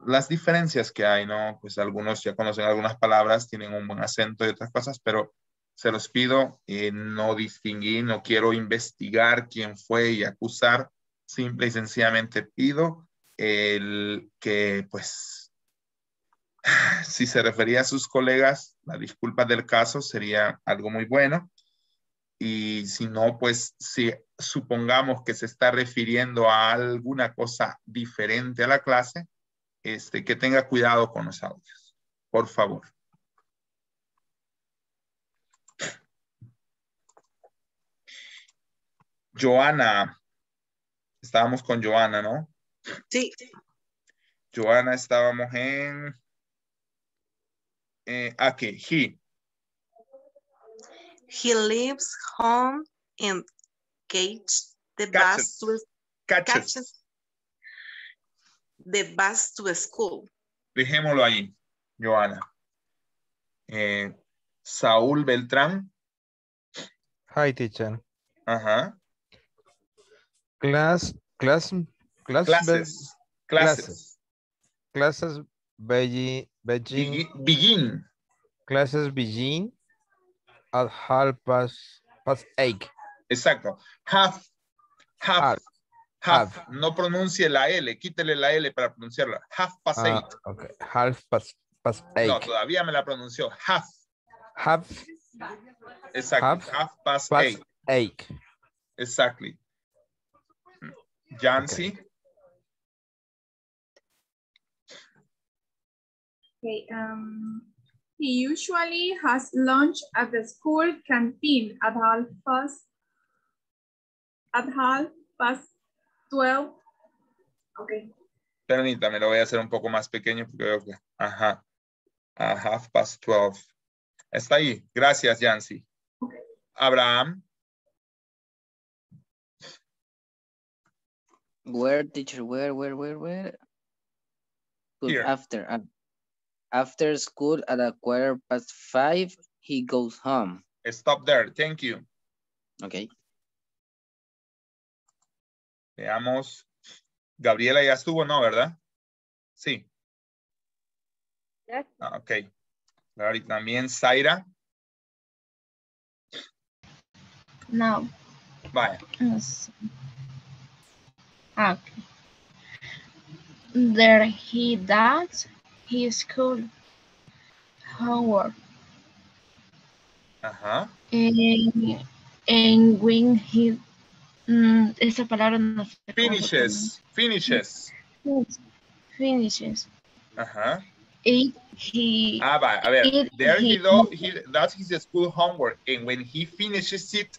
las diferencias que hay, ¿no? Pues algunos ya conocen algunas palabras, tienen un buen acento y otras cosas, pero se los pido eh, no distinguir, no quiero investigar quién fue y acusar, simple y sencillamente pido el que pues si se refería a sus colegas, la disculpa del caso sería algo muy bueno. Y si no, pues si supongamos que se está refiriendo a alguna cosa diferente a la clase, este, que tenga cuidado con los audios, por favor. Joana, estábamos con Joana, ¿no? Sí. Joana, estábamos en... Eh, aquí, he. He leaves home and catches the Catches. bus to Catches. catches the bus to school. Dejémoslo ahí, Joana. Eh, Saúl Beltrán. Hi, teacher. Ajá. Class, class, class, Clases. Clases. Classes begin, begin, Begin. classes begin at half past, past eight. Exacto. Half. Half. Half. Half. No pronuncie la L. Quítele la L para pronunciarla. Half past Ah, eight. okay. Half past, past eight. No, todavía me la pronunció. Half. half Exacto. Half Half, past, past eight. eight. Exactly. Jancy. Okay, um, he usually has lunch at the school canteen at half past at half past 12. Okay. Permítame, lo voy a hacer un poco más pequeño porque veo que. Ajá. A half past 12. Está ahí. Gracias, Yancy. Abraham. Where, teacher, where, where, where, where? Good Here. after. uh, after school at a quarter past five, he goes home. Stop there. Thank you. Okay. Veamos. Gabriela ya estuvo, ¿no? ¿Verdad? Sí. Yes. Ah, ok. Claro, y también Zaira. No. Vaya. Let's see. Okay. There he does his school homework. Ajá. And, and when he mm, esa palabra no sé Finishes. Finishes. finishes Ajá. it he Ah, va. A ver. it There he, he- do, he does his school homework. And when he finishes it.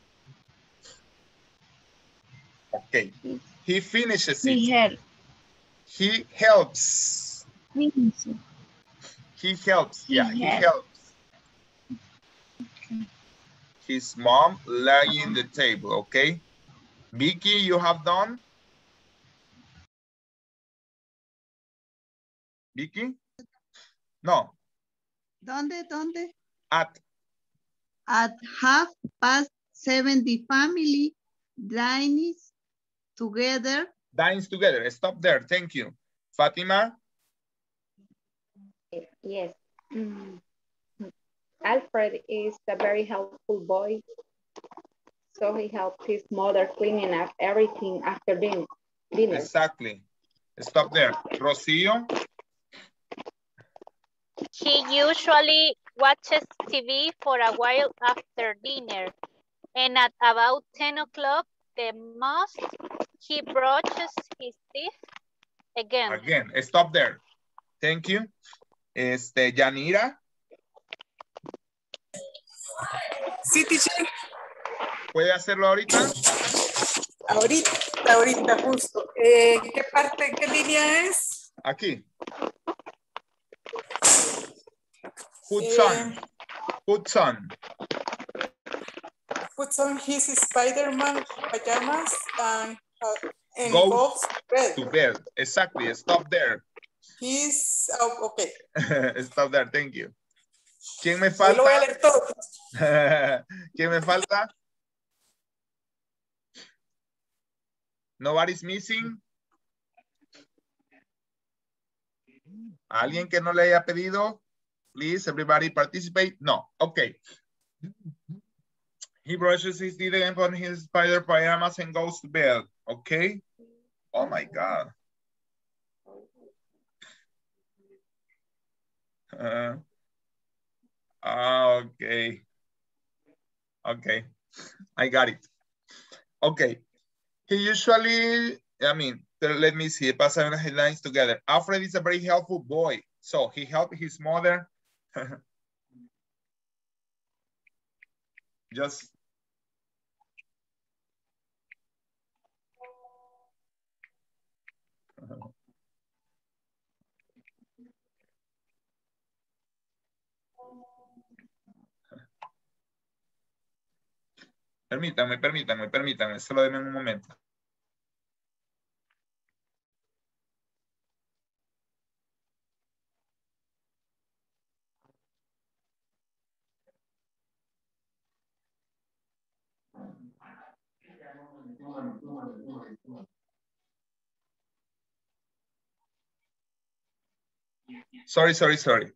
Okay. He finishes he it. help He helps. He helps. He yeah, he helps. helps. His mom laying the table, okay? Vicky, you have done? Vicky? No, ¿Dónde, dónde? at. At half past seven, the family dines together. Dines together. Stop there. Thank you. Fatima? Yes. Mm. Alfred is a very helpful boy. So he helped his mother cleaning up everything after din- dinner. Exactly. Stop there. Rocio? He usually watches TV for a while after dinner. And at about 10 o'clock, the most, he brushes his teeth again. Again, stop there. Thank you. Este, Yanira, Sí, teacher. ¿puede hacerlo ahorita? Ahorita, ahorita justo. Eh, ¿Qué parte, qué línea es? Aquí. Puts Eh, on. Puts on. His Spider-Man pajamas and, uh, and Goes goes to bed. To bed. Exactly. Stop there. He's, oh, ok. Stop there. Thank you. ¿Quién me Hoy lo voy a falta? leer todo. ¿Quién me falta? Nobody's missing. ¿Alguien que no le haya pedido? Please, everybody participate. No. Okay. He brushes his teeth and on his spider pajamas and goes to bed. Okay. Oh my God. Uh, ah, okay. Okay. I got it. Okay. He usually, I mean, let me see, pass on headlines together. Alfred is a very helpful boy. So he helped his mother. Just Permítanme, permítanme, permítanme, solo denme un momento. Sorry, sorry, sorry.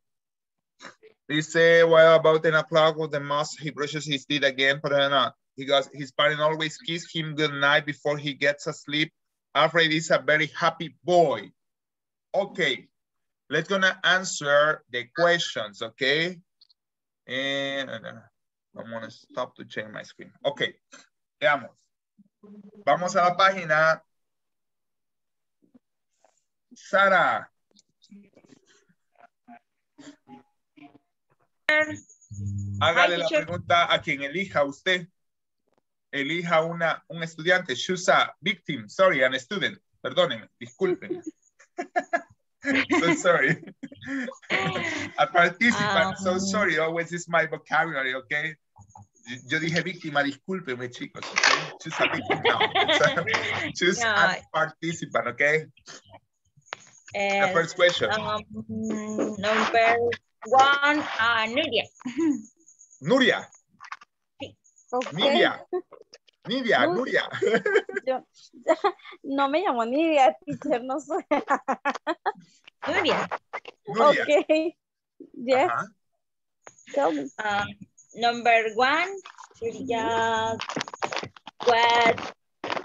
Dice, well, about 10 o'clock with the most, he brushes his teeth again, but uh, he goes, his parents always kiss him good night before he gets asleep. Alfred is a very happy boy. Okay, let's gonna answer the questions, okay? And uh, I'm gonna stop to change my screen. Okay, veamos. Vamos a la página. Sara. Hágale Hi, la teacher. pregunta a quien elija usted. Elija una, un estudiante. Choose a victim. Sorry, an student. Perdónenme, disculpen. so sorry. a participant. so Um, sorry. Always is my vocabulary, okay? Yo dije víctima, discúlpeme, chicos. okay? choose a victim. No. choose No. a participant, okay? The Eh, first question. um, number one, uh, Nuria. Nuria. Ok. Nidia. Nidia, Nu- Nuria. Yo, no me llamo Nidia, teacher, no sé. Nuria. Nuria. Ok. Yes, Ajá. tell me. Um, number one, Nuria. What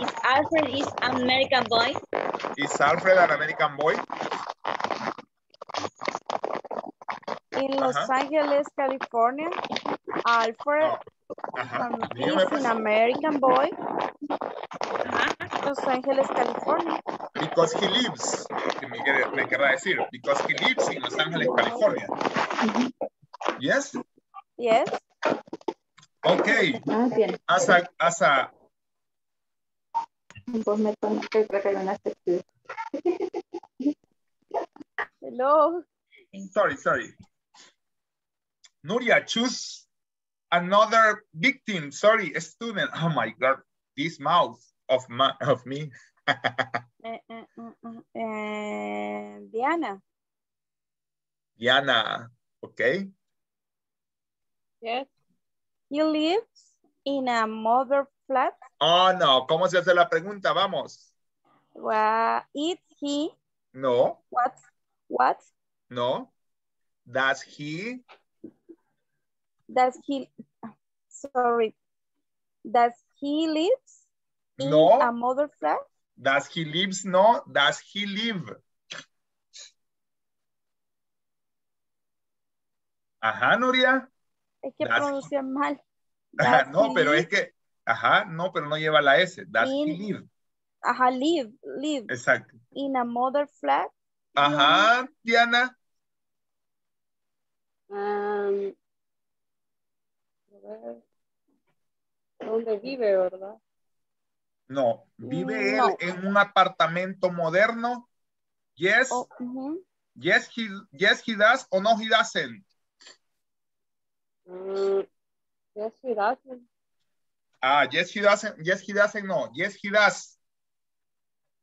is Alfred is an American boy? Is Alfred an American boy? In Los Ajá. Angeles, California, Alfred is pues. an American boy. Los Angeles, California. Because he lives. Que me, querrá decir. Because he lives in Los Ángeles, California. Yes? Yes. Okay. Bien. As a, as a. Hello. sorry, sorry. Nuria, choose another victim. Sorry, a student. Oh my God, this mouth of my, of me. Eh, eh, eh, Diana. Diana, okay? Yes. He lives in a mother flat. Oh, no, ¿cómo se hace la pregunta? Vamos. Well, is he No, what? What no. Does he, does he? Sorry. Does he lives in No. a mother flat? does he lives? No, does he live? Ajá, Nuria. Es que Does he- pronuncia mal. Ajá, no, pero es que, ajá, no, pero no lleva la S. Does he in- live? Ajá, live, live Exacto. in a mother flat. Ajá, Diana. Um, ver, ¿Dónde vive, verdad? No, vive No. él en un apartamento moderno. Yes, Oh, yes, he, yes, he does o no, he doesn't. Mm, yes, he doesn't. Ah, yes, he doesn't, yes, he doesn't, no, yes, he does.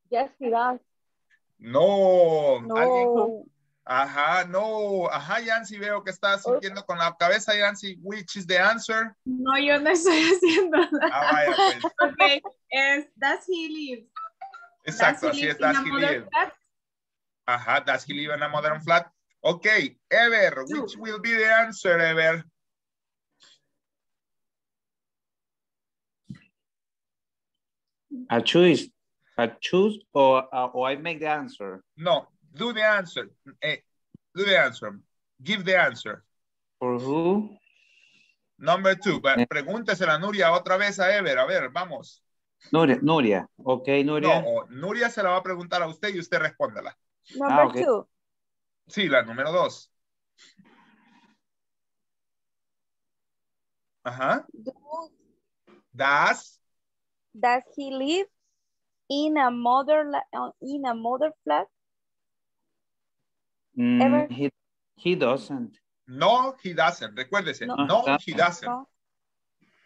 Yes, he does. No, alguien- No. Ajá, no, ajá, Yancy, veo que estás sintiendo con la cabeza, Yancy, which is the answer. No, yo no estoy haciendo nada. Ah, vaya, pues. Ok, es Does he live? Exacto, Does así es, does he live? flat? Ajá, does he live in a modern flat? Okay, Ever, which will be the answer, Ever? I choose, I choose, or uh, or I make the answer. No, do the answer. Eh, do the answer. Give the answer. For who? Number two. But pregúntesela a Nuria otra vez a Ever. A ver, vamos. Nuria, Nuria. Okay, Nuria. No, Nuria se la va a preguntar a usted y usted respóndela. Number Ah, ok. two. Sí, la número dos. Ajá. Do- Das. Does he live in a mother in a mother flat? Mm, Ever. he, he doesn't. No, he doesn't. Recuérdese. No. No, he doesn't. No.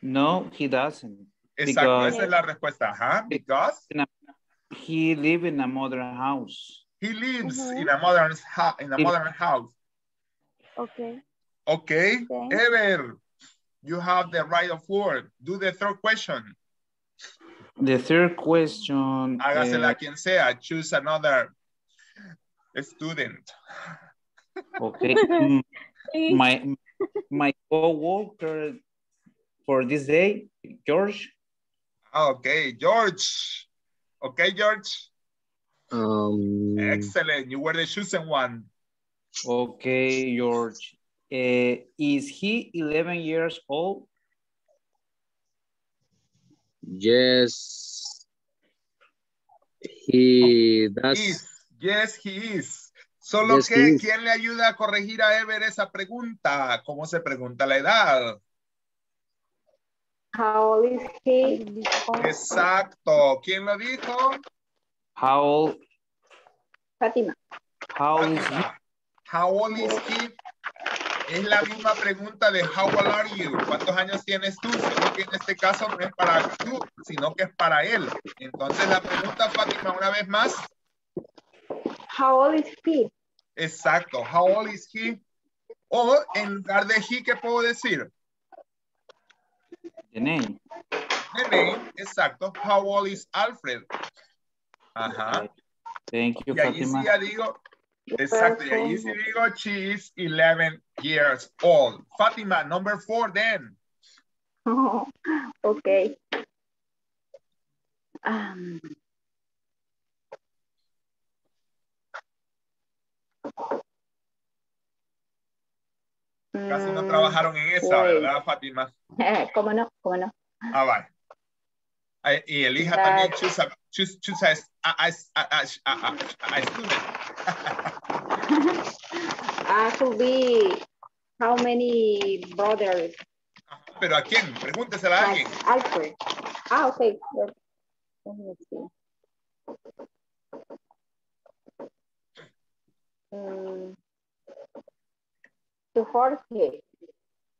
No, he doesn't. Exacto, Because- esa es la respuesta. Ajá. Because He live in a modern house. he lives Ujú. in a modern house. In a modern house. Okay. Okay. Okay. Ever, you have the right of word. Do the third question. The third question. Hágasela a eh, quien sea. Choose another student. okay. mm, my my co-worker for this day, George. Okay, George. Okay, George. Um, Excellent. You were the chosen one. Okay, George. Eh, is he 11 years old? yes. He does. Is. Yes, he is. Solo Yes, que, is. ¿quién le ayuda a corregir a Ever esa pregunta? ¿Cómo se pregunta la edad? How old is he? Exacto. ¿Quién lo dijo? How old, Fátima. how old is he? How old is he? es la misma pregunta de how old are you? ¿Cuántos años tienes tú? Solo que en este caso no es para tú, sino que es para él. Entonces la pregunta, Fátima, una vez más. How old is he? Exacto. How old is he? O en lugar de he, ¿qué puedo decir? The name. The name, exacto. How old is Alfred? Ajá. Thank you, Y allí Fatima. sí ya digo, exacto, y allí sí digo, she is 11 years old. Fátima, number four then. Oh, okay. Um, Casi no mm, trabajaron en esa, wait. ¿verdad, Fátima? ¿Cómo no? ¿Cómo no? Ah. Ay, Y elija That- también, choose a, choose, choose a, a, a, a, student. Ah, could be how many brothers Pero ¿a quién? Pregúntesela a alguien. Alfred? Ah. Let let me see. Mm, to Jorge.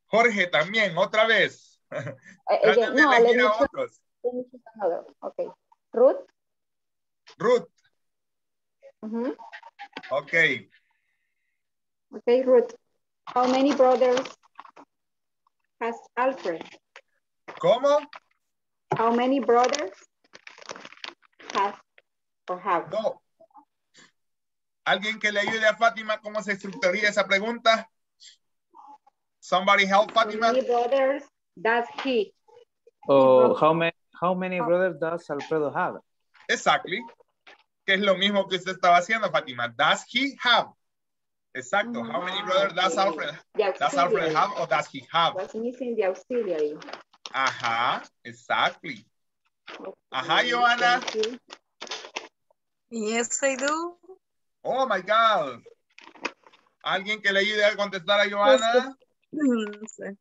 Jorge también, otra vez. Again, de no, elegir a otros. another. Okay. Ruth. Ruth, Mhm. ok. Okay, Ruth. How many brothers has Alfred? ¿Cómo? How many brothers has or have? No. ¿Alguien que le ayude a Fátima cómo se estructuraría esa pregunta? Somebody help How Fátima. many brothers does he? Oh, how many how many brothers does Alfredo have? Exactly. Que es lo mismo que usted estaba haciendo, Fátima. Does he have? Exacto. How many brothers does Okay. Alfred, does Alfred have or does he have? Was missing the auxiliary. Ajá, exactly. Ajá, Joana. Yes, I do. Oh my God. ¿Alguien que le ayude a contestar a Joana? No sé.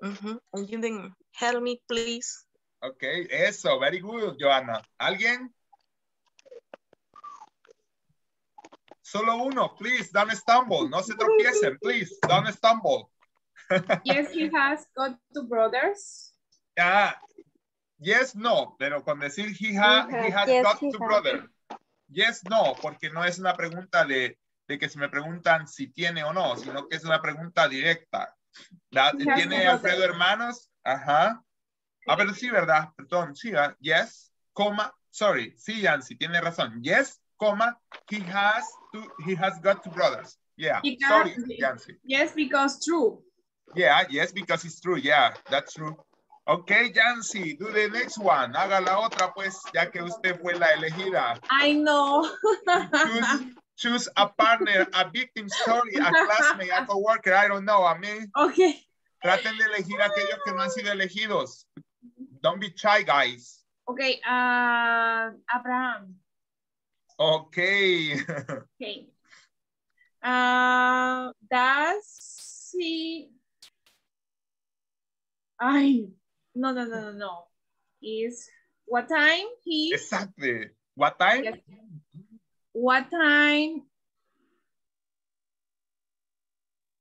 Ujú. You can help me, please. Ok, eso, very good, Joana. ¿Alguien? Solo uno, please, don't stumble. No se tropiecen, please, don't stumble. Yes, he has got two brothers. Ah, yes, no, pero con decir he, ha, he has Yes, got he two has. Yes, no, porque no es una pregunta de, de que si me preguntan si tiene o no, sino que es una pregunta directa. La- ¿Tiene Alfredo hermanos? Ajá. Ah, pero sí, ¿verdad? Perdón, sí, ¿verdad? Yes, coma, sorry, sí, Yancy, tiene razón. Yes, coma, he has two, he has got two brothers. Yeah, sorry, Yancy. Yes, because true. Yeah, yes, because it's true. Yeah, that's true. Okay, Yancy, do the next one. Haga la otra, pues, ya que usted fue la elegida. I know. Choose, choose a partner, a victim story, a classmate, a coworker, I don't know, a mí. Okay. Traten de elegir a aquellos que no han sido elegidos. Don't be shy, guys. Okay, uh, Abraham. Okay. Okay. Uh, does he? Ay, no, no, no, no, no. Is what time he? Exactly. What time? Yes. What time?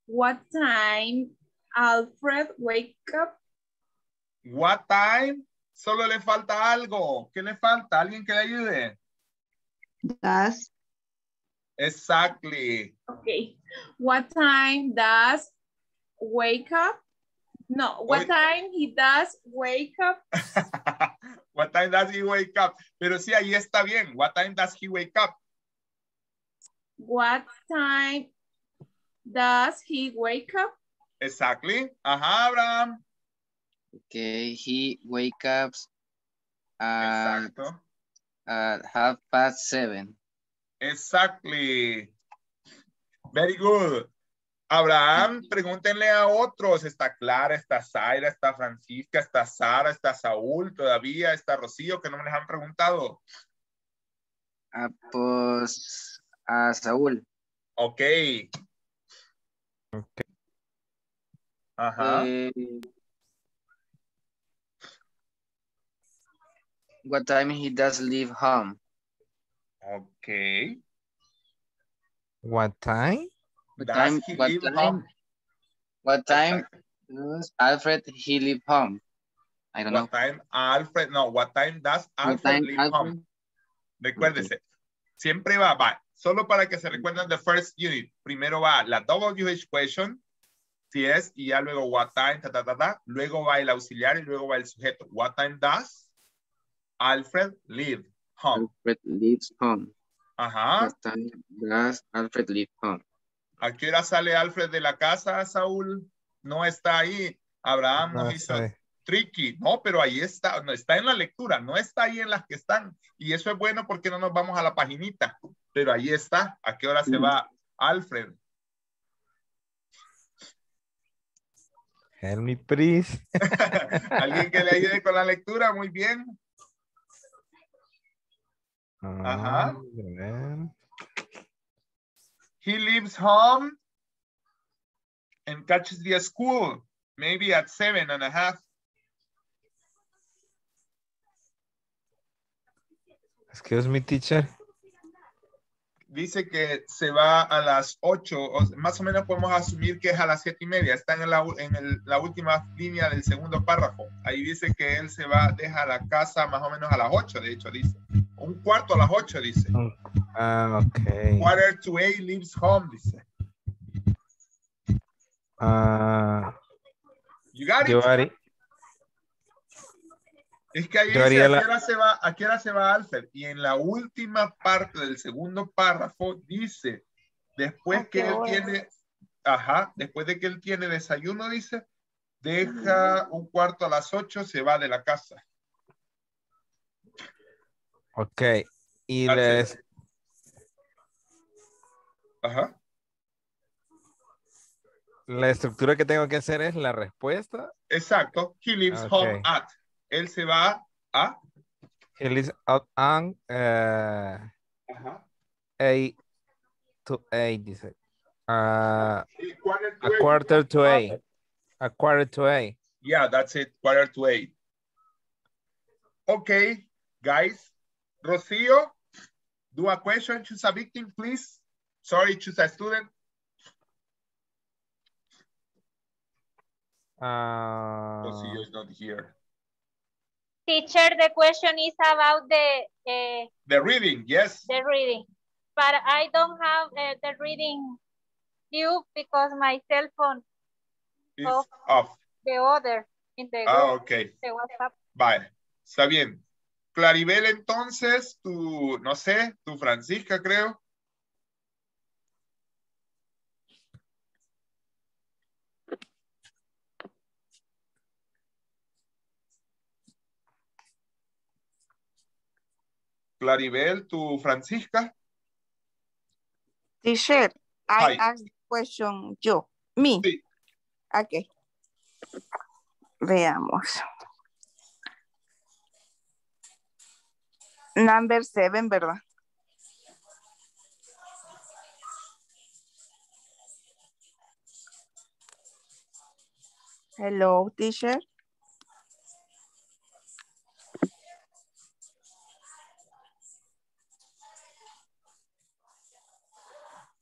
What time Alfred wake up? What time? Solo le falta algo. ¿Qué le falta? ¿Alguien que le ayude? Does Exactly. Okay. What time does wake up? No, what Oy- time he does wake up? What time does he wake up? Pero sí, ahí está bien. What time does he wake up? What time does he wake up? Exactly. Ajá, Abraham. Okay, he wake up at, Exacto. at half past seven. Exactly. Very good. Abraham, pregúntenle a otros. Está Clara, está Zaira, está Francisca, está Sara, está Saúl, todavía está Rocío, que no me les han preguntado. Ah, pues a Saúl. Ok. Ajá. Eh, what time he does leave home? Ok. What time? What Does time, he what leave time, home? what time does Alfred he leave home? I don't know. What time Alfred, no, what time does Alfred time leave Alfred? home? Recuérdese, siempre va, va, solo para que se recuerden the first unit. Primero va la WH question, si es, y ya luego what time, ta, ta, ta, ta. Luego va el auxiliar y luego va el sujeto. What time does Alfred leave home? Alfred leaves home. Ajá. What time does Alfred leave home? ¿A qué hora sale Alfred de la casa, Saúl? No está ahí. Abraham No nos hizo tricky. No, pero ahí está. No, está en la lectura. No está ahí en las que están. Y eso es bueno porque no nos vamos a la paginita. Pero ahí está. ¿A qué hora se va Alfred? Me, please. ¿Alguien que le ayude con la lectura? Muy bien. Ah, Ajá. He leaves home and catches the school. Maybe at seven and a half. Excuse me, teacher. dice que se va a las 8, o sea, más o menos podemos asumir que es a las siete y media, está en, la, en el- la última línea del segundo párrafo. Ahí dice que él se va, deja la casa más o menos a las 8, de hecho, dice. Un cuarto a las 8, dice. Ah, ok. Quarter to eight leaves home, dice. Ah, You got it? Es que ahí dice haría a la- qué, hora se va, a qué hora se va Alfred. Y en la última parte del segundo párrafo dice, después ¿A que él hora? tiene, ajá, después de que él tiene desayuno, dice, deja un cuarto a las ocho, se va de la casa. Ok. Y les, it. Ajá. la estructura que tengo que hacer es la respuesta. Exacto. He leaves Ok. home at. Él se va a. He lives out on eh, Ajá. eight to eight, dice. Ah, quarter to a eight. quarter to eight. A quarter to eight. Yeah, that's it. Quarter to eight. Okay, guys. Rocio, do a question. Choose a victim, please. Sorry, choose a student. Ah, Rocio is not here. Teacher, the question is about the uh, The reading, yes. the reading, but I don't have uh, the reading view because my cell phone It's off off. the other in the Ah, group, okay. the WhatsApp. Vale, está bien. Claribel, entonces, tu, no sé, tu Francisca, creo. Claribel, tu Francisca. Teacher, I Hi. asked the question yo, me. Sí. Okay. Veamos. Number seven, ¿verdad? Hello, teacher.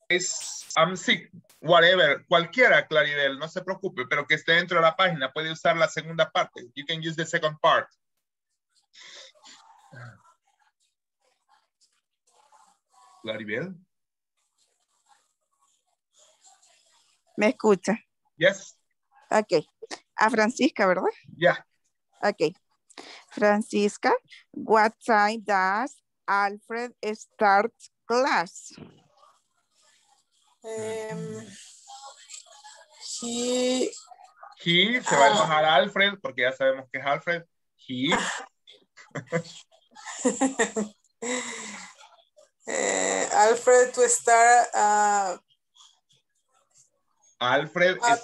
Es, I'm sick, whatever, cualquiera, Claribel, no se preocupe, pero que esté dentro de la página, puede usar la segunda parte. You can use the second part. Claribel, ¿Me escucha? yes, Ok. A Francisca, ¿verdad? yeah. Ok. Francisca, what time does Alfred start class? Em, he, He, se va a enojar a Alfred, porque ya sabemos que es Alfred. He, eh, Alfred to start uh, Alfred At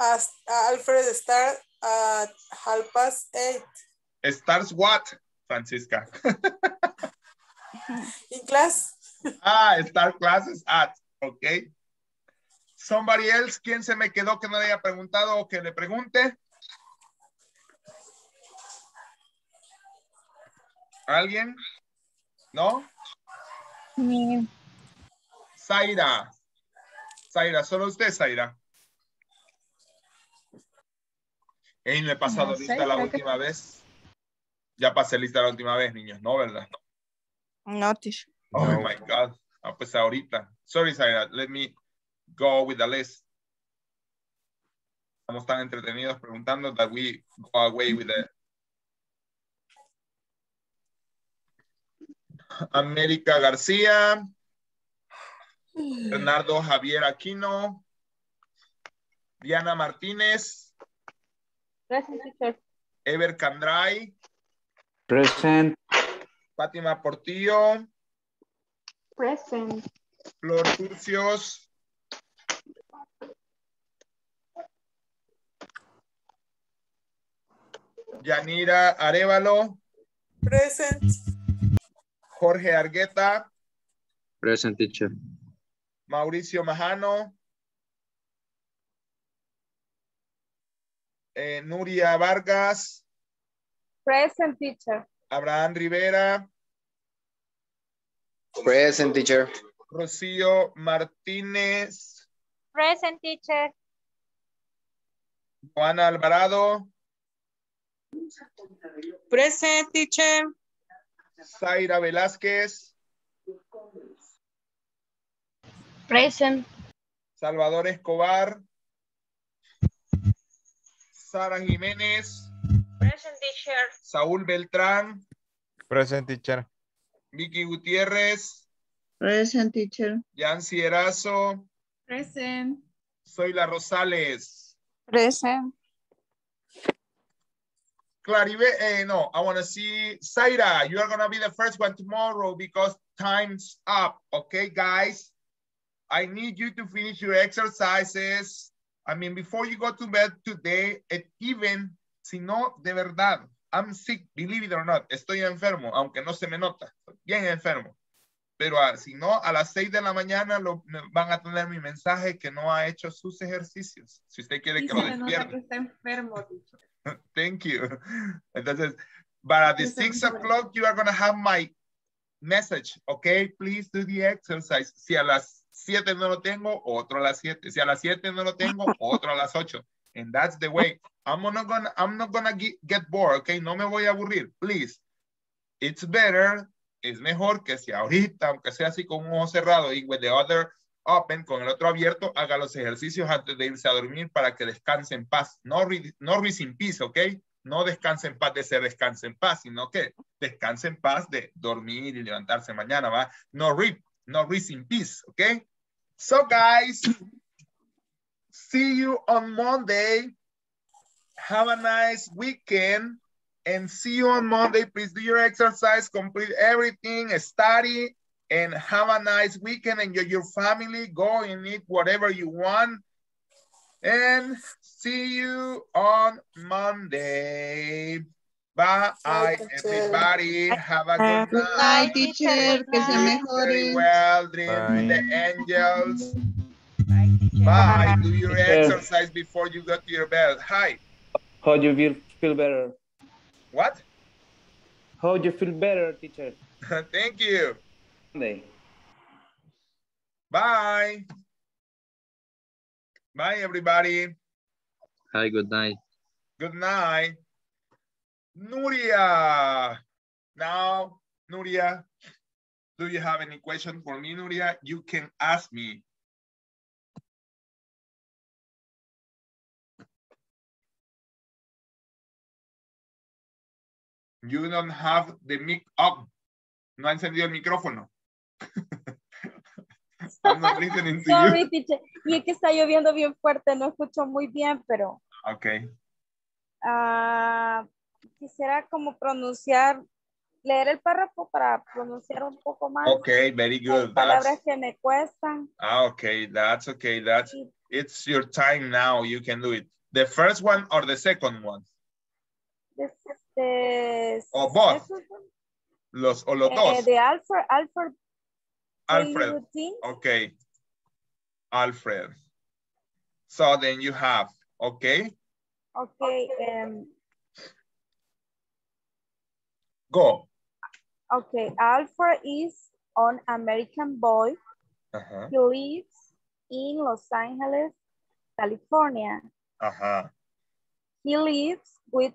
as Alfred start at half past eight starts what, Francisca? in class. Ah, start classes at, ok. Somebody else, ¿quién se me quedó que no le haya preguntado o que le pregunte? ¿Alguien? ¿No? Zaira. Zaira, solo usted, Zaira. Ey, no he pasado No sé, lista la que- última vez. Ya pasé lista la última vez, niños, ¿no, verdad? No. Oh No. my God. Ah, pues ahorita. Sorry, Zaira. Let me go with the list. Estamos tan entretenidos preguntando that we go away with it. América García. Bernardo Javier Aquino. Diana Martínez. Present teacher. Ever Candray. Present. Fátima Portillo. Present. Flor Turcios. Yanira Arevalo. Present. Jorge Argueta. Present teacher. Mauricio Majano. Eh, Nuria Vargas. Present teacher. Abraham Rivera. Present teacher. Rocío Martínez. Present teacher. Juana Alvarado. Present teacher. Zaira Velázquez. Present. Salvador Escobar. Sara Jiménez. Present teacher. Saúl Beltrán. Present teacher. Vicky Gutiérrez. Present teacher. Yancy Erazo. Present. Zoila Rosales. Present. Claribe, eh, no, I want to see Zaira. You are going to be the first one tomorrow because time's up. Okay, guys? I need you to finish your exercises. I mean, before you go to bed today, and even si no, de verdad, I'm sick, believe it or not, estoy enfermo, aunque no se me nota, bien enfermo. Pero ah, si no, a las seis de la mañana lo, van a tener mi mensaje que no ha hecho sus ejercicios. Si usted quiere Sí, que se lo le nota despierte. que está enfermo, teacher. Thank you. Entonces, but at the six o'clock, you are going to have my message, okay? Please do the exercise. Si a las siete no lo tengo, otro a las siete. Si a las siete no lo tengo, otro a las ocho. And that's the way. I'm not gonna, I'm not gonna get, get bored, okay? No me voy a aburrir, please. It's better, es mejor que si ahorita, aunque sea así con un ojo cerrado y with the other open, con el otro abierto, haga los ejercicios antes de irse a dormir para que descanse en paz. No, re- no peace, ¿ok? No descanse en paz de ser descanse en paz, sino que descanse en paz de dormir y levantarse mañana, ¿va? No rip, no rest in peace, ¿ok? So guys, see you on Monday. Have a nice weekend and see you on Monday. Please do your exercise, complete everything, study, and have a nice weekend. Enjoy your family. Go and eat whatever you want. And see you on Monday. Bye, everybody. Have a good Good night. night, teacher. Que se Very mejore. well, dream the angels. Bye. Do your Teacher. exercise before you go to your bed. Hi. How do you feel, feel better? What? How do you feel better, teacher? Thank you. Monday. Bye. Bye, everybody. Hi, good night. Good night. Nuria. Now, Nuria, do you have any question for me, Nuria? You can ask me. You don't have the mic up. No ha encendido el micrófono. I'm not listening to you. Sorry, teacher. Y es que está lloviendo bien fuerte, no escucho muy bien, pero Okay. ah, quisiera como pronunciar, leer el párrafo para pronunciar un poco más. Okay, very good. Palabras That's, que me cuestan. ah, okay, that's okay. That's it's your time now. You can do it. The first one or the second one? Este, O both. Los o los eh, dos. de Alfred, Alfred Alfred. Okay. Alfred. So then you have, okay, Okay, um, go. okay. Alfred is an American boy. Uh-huh. He lives in Los Angeles, California. Ajá. He lives with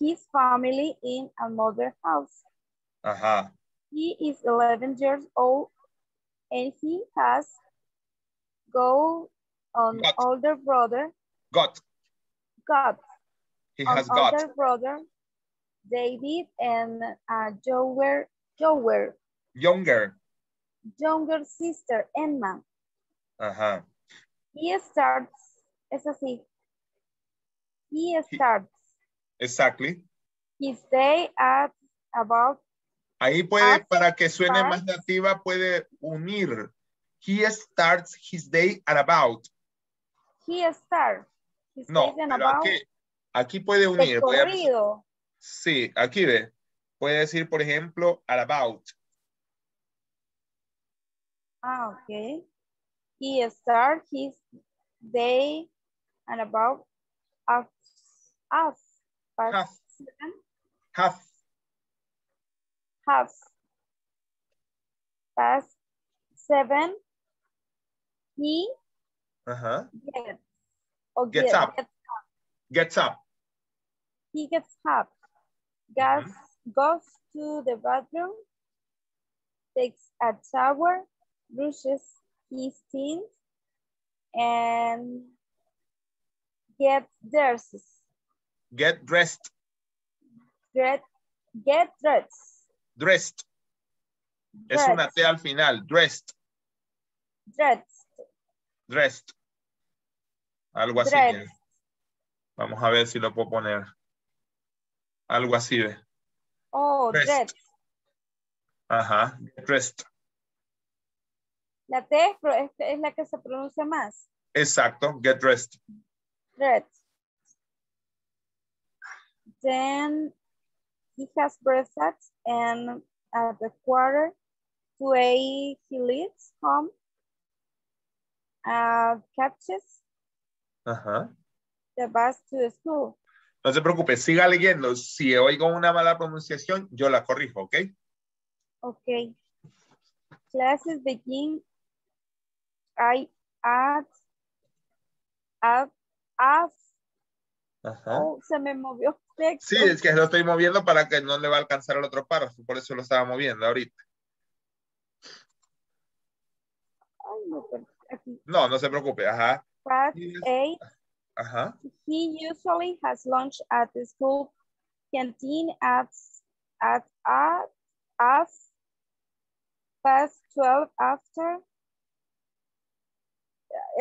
his family in another house. Ajá. He is 11 years old and he has go an um, Got. older brother, Got. got He um, has got. older brother, David, and a younger, younger, Younger. younger sister, Emma. Ajá. He starts, es así. He starts Exactly. his day at about, Ahí puede, As para que suene más nativa, puede unir. He starts his day at about. he starts his No, day pero about aquí, aquí puede de unir. Sí, aquí ve. Puede decir, por ejemplo, at about. Ah, okay. He starts his day and about Half. Have. Half past seven. He Ajá. gets, or Gets get- up. gets Gets up. he gets up, goes, mm-hmm. goes to the bathroom, takes a shower, brushes his teeth, and gets dressed. Get dressed. Get, get dressed. Dressed. Es una T al final. Dressed. Dressed. Dressed. Algo así. Dressed. Vamos a ver si lo puedo poner. Algo así de. Oh, Dressed. dressed. Ajá. Get dressed. La T es, es la que se pronuncia más. Exacto. Get dressed. Dressed. Then he has breakfast and at the quarter to eight he leaves home. Uh, catches Ajá. the bus to the school. No se preocupe, siga leyendo. Si oigo una mala pronunciación, yo la corrijo, ¿ok? Okay. Classes begin I at at as Ajá. oh, se me movió texto. Sí, es que lo estoy moviendo para que no le va a alcanzar el otro párrafo, por eso lo estaba moviendo ahorita. Ay, aquí. No, no se preocupe, ajá, ajá, He usually has lunch at the school canteen at at at at past twelve after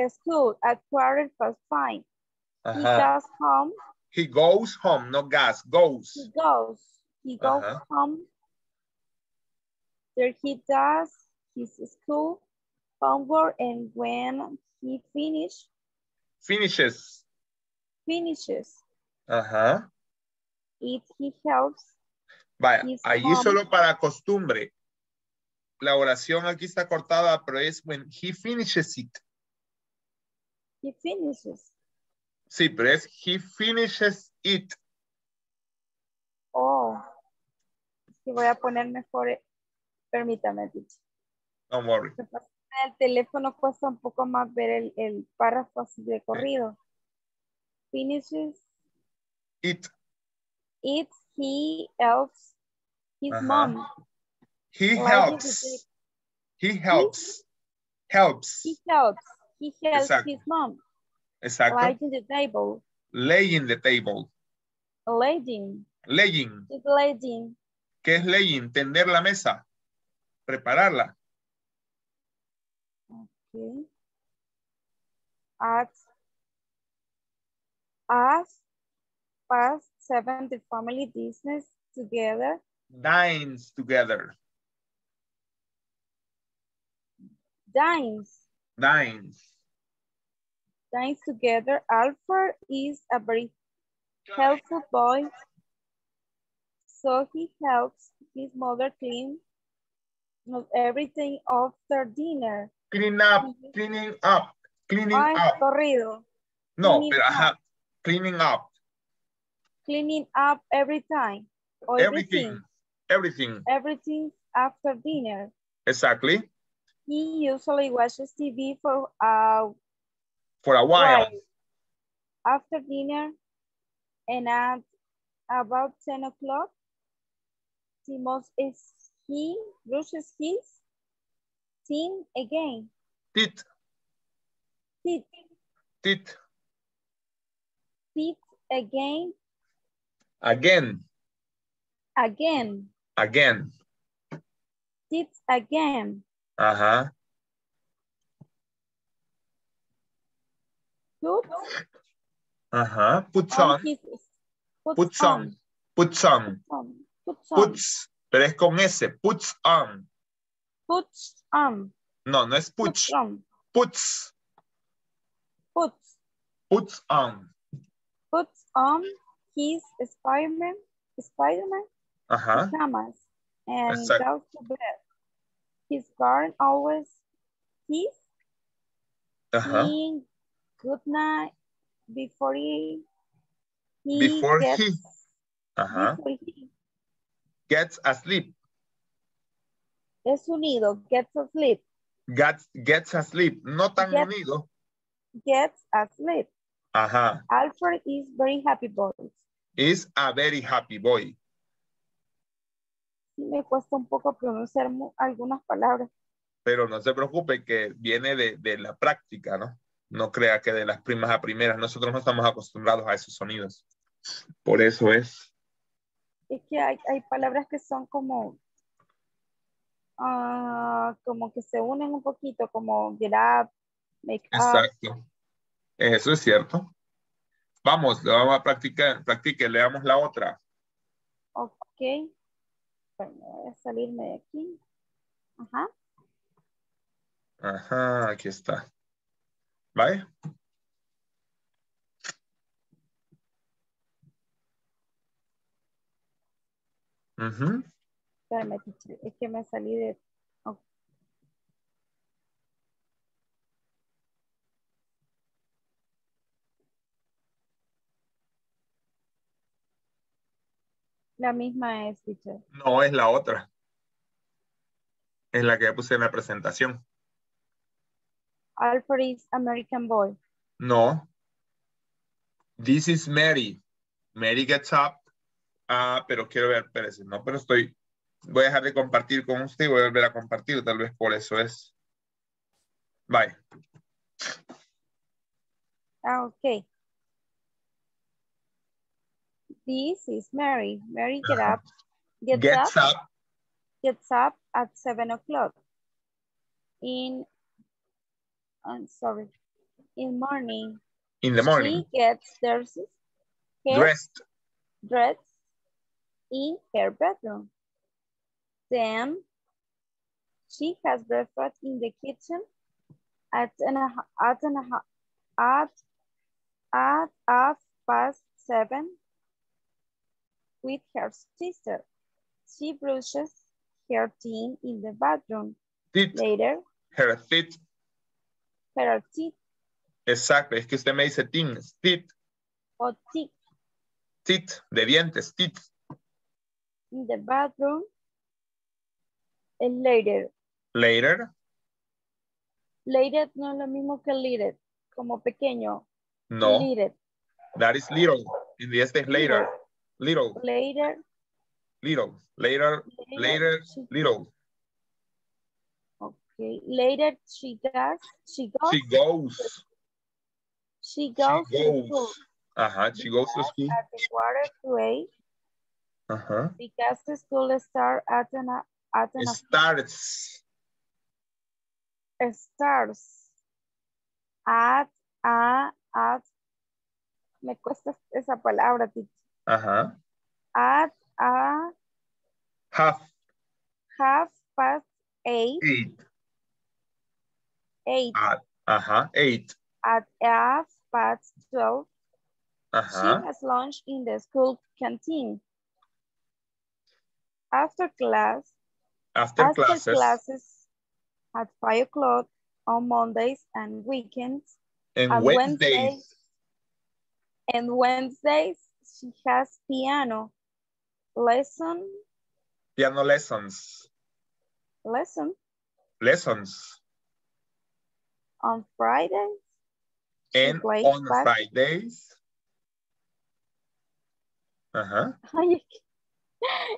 school at quarter past five. He goes home. He goes home, no gas, goes. He goes. He goes home. There he does his school homework, and when he finish Finishes. finishes Ajá. it, he helps Vaya, allí solo para costumbre. La oración aquí está cortada, pero es when he finishes it. he finishes. Sí, pero es he finishes it. Oh, sí voy a poner mejor. eh, Permítame, teacher. Don't worry. El teléfono cuesta un poco más ver el, el párrafo así de corrido. Finishes It. it, he helps his mom. He helps. He helps. Helps. He helps. He helps Exacto. his mom. Exacto. Lighting the table. Laying the table. Laying. Laying. Laying. ¿Qué es laying? Tender la mesa. Prepararla. Okay. At as past seven, the family business together. Dines together. Dines. Dines. Dines together. Alfred is a very helpful boy. So he helps his mother clean of everything after dinner. Clean up. Cleaning up. Cleaning Ay, up. corrido. No, cleaning pero up. ajá. Cleaning up. Cleaning up every time. Everything. Everything. Everything after dinner. Exactly. He usually watches TV for uh, For a while. after dinner and at about 10 o'clock, he must is he brushes his teeth again. Teeth. Teeth, Teeth. teeth again, Again. again, Again. teeth again. Ajá. Puts uh-huh. Ajá. Puts um, on on. puts, Puts on. Puts on. on, puts on, Puts. Pero es con S. Puts on. puts on, No, no es puts. puts on, Puts. puts, Puts on. puts on his Spider-Man, Spider-Man Ajá. pajamas and Exacto. goes to bed. His parent always kiss Ajá. him good night before he, he Before gets, he. Ajá. before he Gets asleep. es unido, gets asleep, Gets, gets asleep. No tan Gets- unido. gets asleep. Ajá. Alfred is very happy boy. Is a very happy boy. Me cuesta un poco pronunciar algunas palabras. Pero no se preocupe que viene de, de la práctica, ¿no? No crea que de las primas a primeras. Nosotros no estamos acostumbrados a esos sonidos. Por eso es. Es que hay, hay palabras que son como, ah, como que se unen un poquito, como get up, make up. Exacto. Eso es cierto. Vamos, lo vamos a practicar. Practique, leamos la otra. Ok. Bueno, voy a salirme de aquí. Ajá. Ajá, aquí está. ¿Vale? Espérame, teacher, es que me salí de... ok. La misma es, teacher. No, es la otra. Es la que puse en la presentación. Alfred is American boy. No. This is Mary. Mary gets up. Ah, pero quiero ver, espérese. No, pero estoy. Voy a dejar de compartir con usted y voy a volver a compartir. Tal vez por eso es. Bye. Ah, ok. This is Mary. Mary get up. Gets, Gets up, up. Gets up at seven o'clock. In, I'm sorry, in morning. In the morning. She gets dressed, Dressed. dressed in her bedroom. Then she has breakfast in the kitchen at an, at an, at at half past seven with her sister. She brushes her teeth in the bathroom. Teeth. Later, Her teeth. Her teeth Exacto. Es que usted me dice teeth. Teeth. or teeth Teeth. De dientes. Teeth. in the bathroom. And later, Later. later no es lo mismo que little, como pequeño. No. Little, That is little. In the este es later. Little. later, Little. Later. Later. Little. Okay. Later she does, she goes, She goes. she goes, She to school goes. Ajá. She goes to school. at the quarter to eight Ajá. because the school start at an at an Starts. stars at a at me cuesta esa palabra teacher. Ajá. at a Half. half past eight Eight. Eight At. Ajá. Eight. at half past twelve uh-huh. she has lunch in the school canteen after class After, after classes. classes at five o'clock on Mondays and weekends And and Wednesdays. Wednesdays and Wednesdays she has piano lesson Piano lessons. lesson lessons. On Fridays, And on bas- Fridays. Ajá. Ay, es que,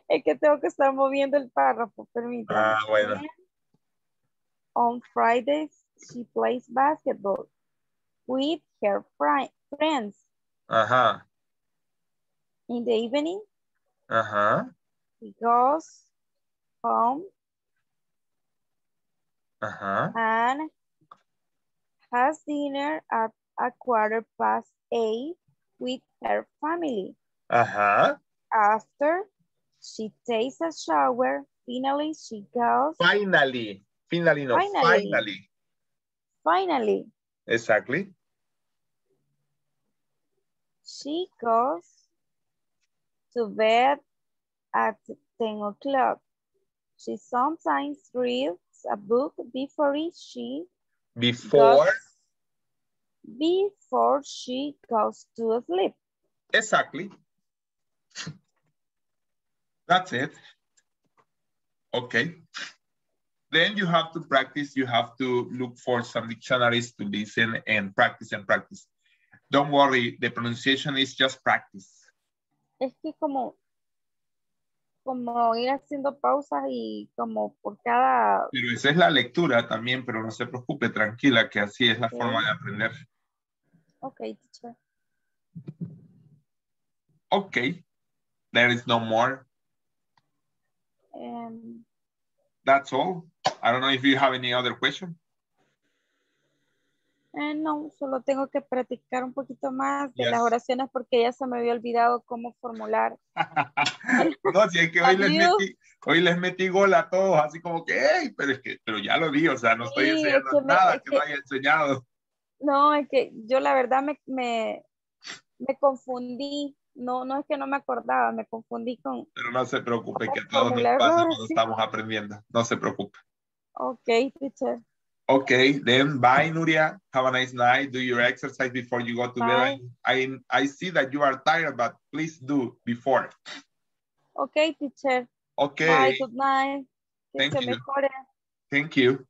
es que tengo que estar moviendo el párrafo, permítame. Ah, bueno. And On Fridays, she plays basketball with her fri- friends. Ajá. In the evening, Ajá. she goes home Ajá. and has dinner at a quarter past eight with her family. Ajá. After she takes a shower, finally she goes, Finally. Finally, no. Finally. Finally. finally, Exactly. she goes to bed at 10 o'clock. She sometimes reads a book before she Before. goes, before she goes to sleep. Exactly. That's it. Okay. Then you have to practice. You have to look for some dictionaries to listen and practice and practice. Don't worry, the pronunciation is just practice. Es que como, como ir haciendo pausas y como por cada, Pero esa es la lectura también, pero no se preocupe, tranquila, que así es la Ok. forma de aprender. ok, teacher. Okay. There is no more. Em, That's all. I don't know if you have any other question. Eh, no, solo tengo que practicar un poquito más de Yes. las oraciones porque ya se me había olvidado cómo formular. No, si es que hoy les, metí, hoy les metí gol a todos, así como que, "Ey", pero es que, pero ya lo di, o sea, no estoy Sí, es enseñando que me- nada es que, no que- haya enseñado. No, es que yo la verdad me, me, me confundí. No, no es que no me acordaba, me confundí con, Pero no se preocupe, que a todos nos pasa la cuando estamos aprendiendo. No se preocupe. ok, teacher. Okay, then bye, Nuria. Have a nice night. Do your exercise before you go to bed. I, I, see that you are tired, but please do before. Ok, teacher. Okay, Bye, good night. Thank you. mejore. thank you.